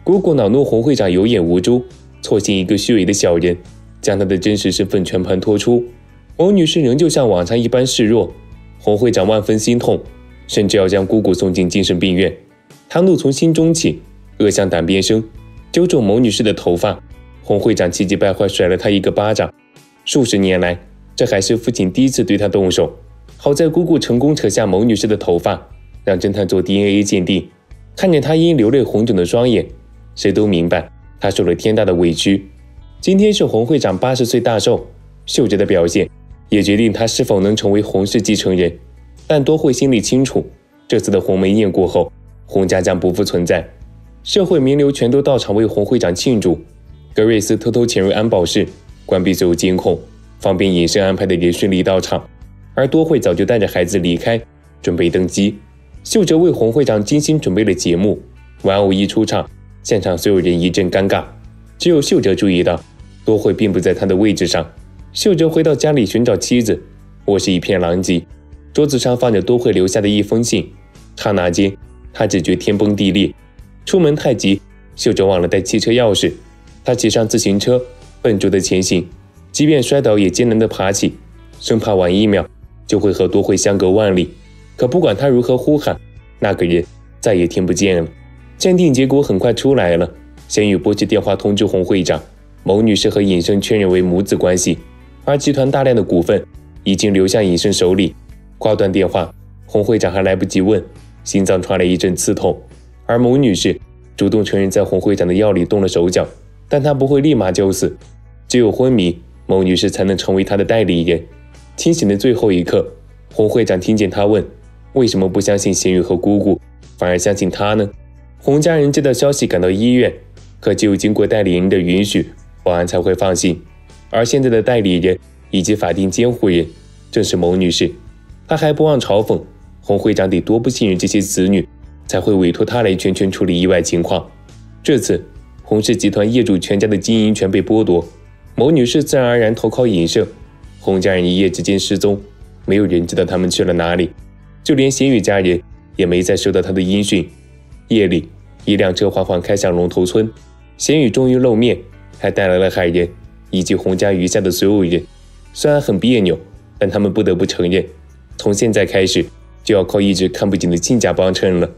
姑姑恼怒洪会长有眼无珠，错信一个虚伪的小人，将他的真实身份全盘托出。某女士仍旧像往常一般示弱，洪会长万分心痛，甚至要将姑姑送进精神病院。他怒从心中起，恶向胆边生，揪住牟女士的头发。洪会长气急败坏，甩了他一个巴掌。数十年来，这还是父亲第一次对他动手。好在姑姑成功扯下牟女士的头发，让侦探做 DNA 鉴定。看见他因流泪红肿的双眼，谁都明白他受了天大的委屈。今天是洪会长八十岁大寿，秀哲的表现也决定他是否能成为洪氏继承人。但多惠心里清楚，这次的鸿门宴过后，洪家将不复存在。社会名流全都到场为洪会长庆祝。格瑞斯偷偷潜入安保室，关闭所有监控，方便隐身安排的人顺利到场。而多惠早就带着孩子离开，准备登机。秀哲为洪会长精心准备了节目，玩偶一出场，现场所有人一阵尴尬。只有秀哲注意到，多惠并不在他的位置上。秀哲回到家里寻找妻子，卧室一片狼藉，桌子上放着多惠留下的一封信。刹那间，他只觉天崩地裂。出门太急，秀哲忘了带汽车钥匙。他骑上自行车，笨拙的前行，即便摔倒也艰难的爬起，生怕晚一秒就会和多惠相隔万里。可不管他如何呼喊，那个人再也听不见了。鉴定结果很快出来了，贤宇拨起电话通知洪会长，牟女士和尹胜确认为母子关系，而集团大量的股份已经流向尹胜手里。挂断电话，洪会长还来不及问，心脏传来一阵刺痛，而牟女士主动承认在洪会长的药里动了手脚，但她不会立马就死，只有昏迷，某女士才能成为他的代理人。清醒的最后一刻，洪会长听见她问。为什么不相信贤宇和姑姑，反而相信他呢？洪家人接到消息赶到医院，可只有经过代理人的允许，保安才会放心。而现在的代理人以及法定监护人正是某女士，他还不忘嘲讽洪会长得多不信任这些子女，才会委托他来全权处理意外情况。这次洪氏集团业主全家的经营权被剥夺，某女士自然而然投靠尹胜，洪家人一夜之间失踪，没有人知道他们去了哪里。就连贤宇家人也没再收到他的音讯。夜里，一辆车缓缓开向龙头村，贤宇终于露面，还带来了海人以及洪家余下的所有人。虽然很别扭，但他们不得不承认，从现在开始就要靠一直看不紧的亲家帮衬了。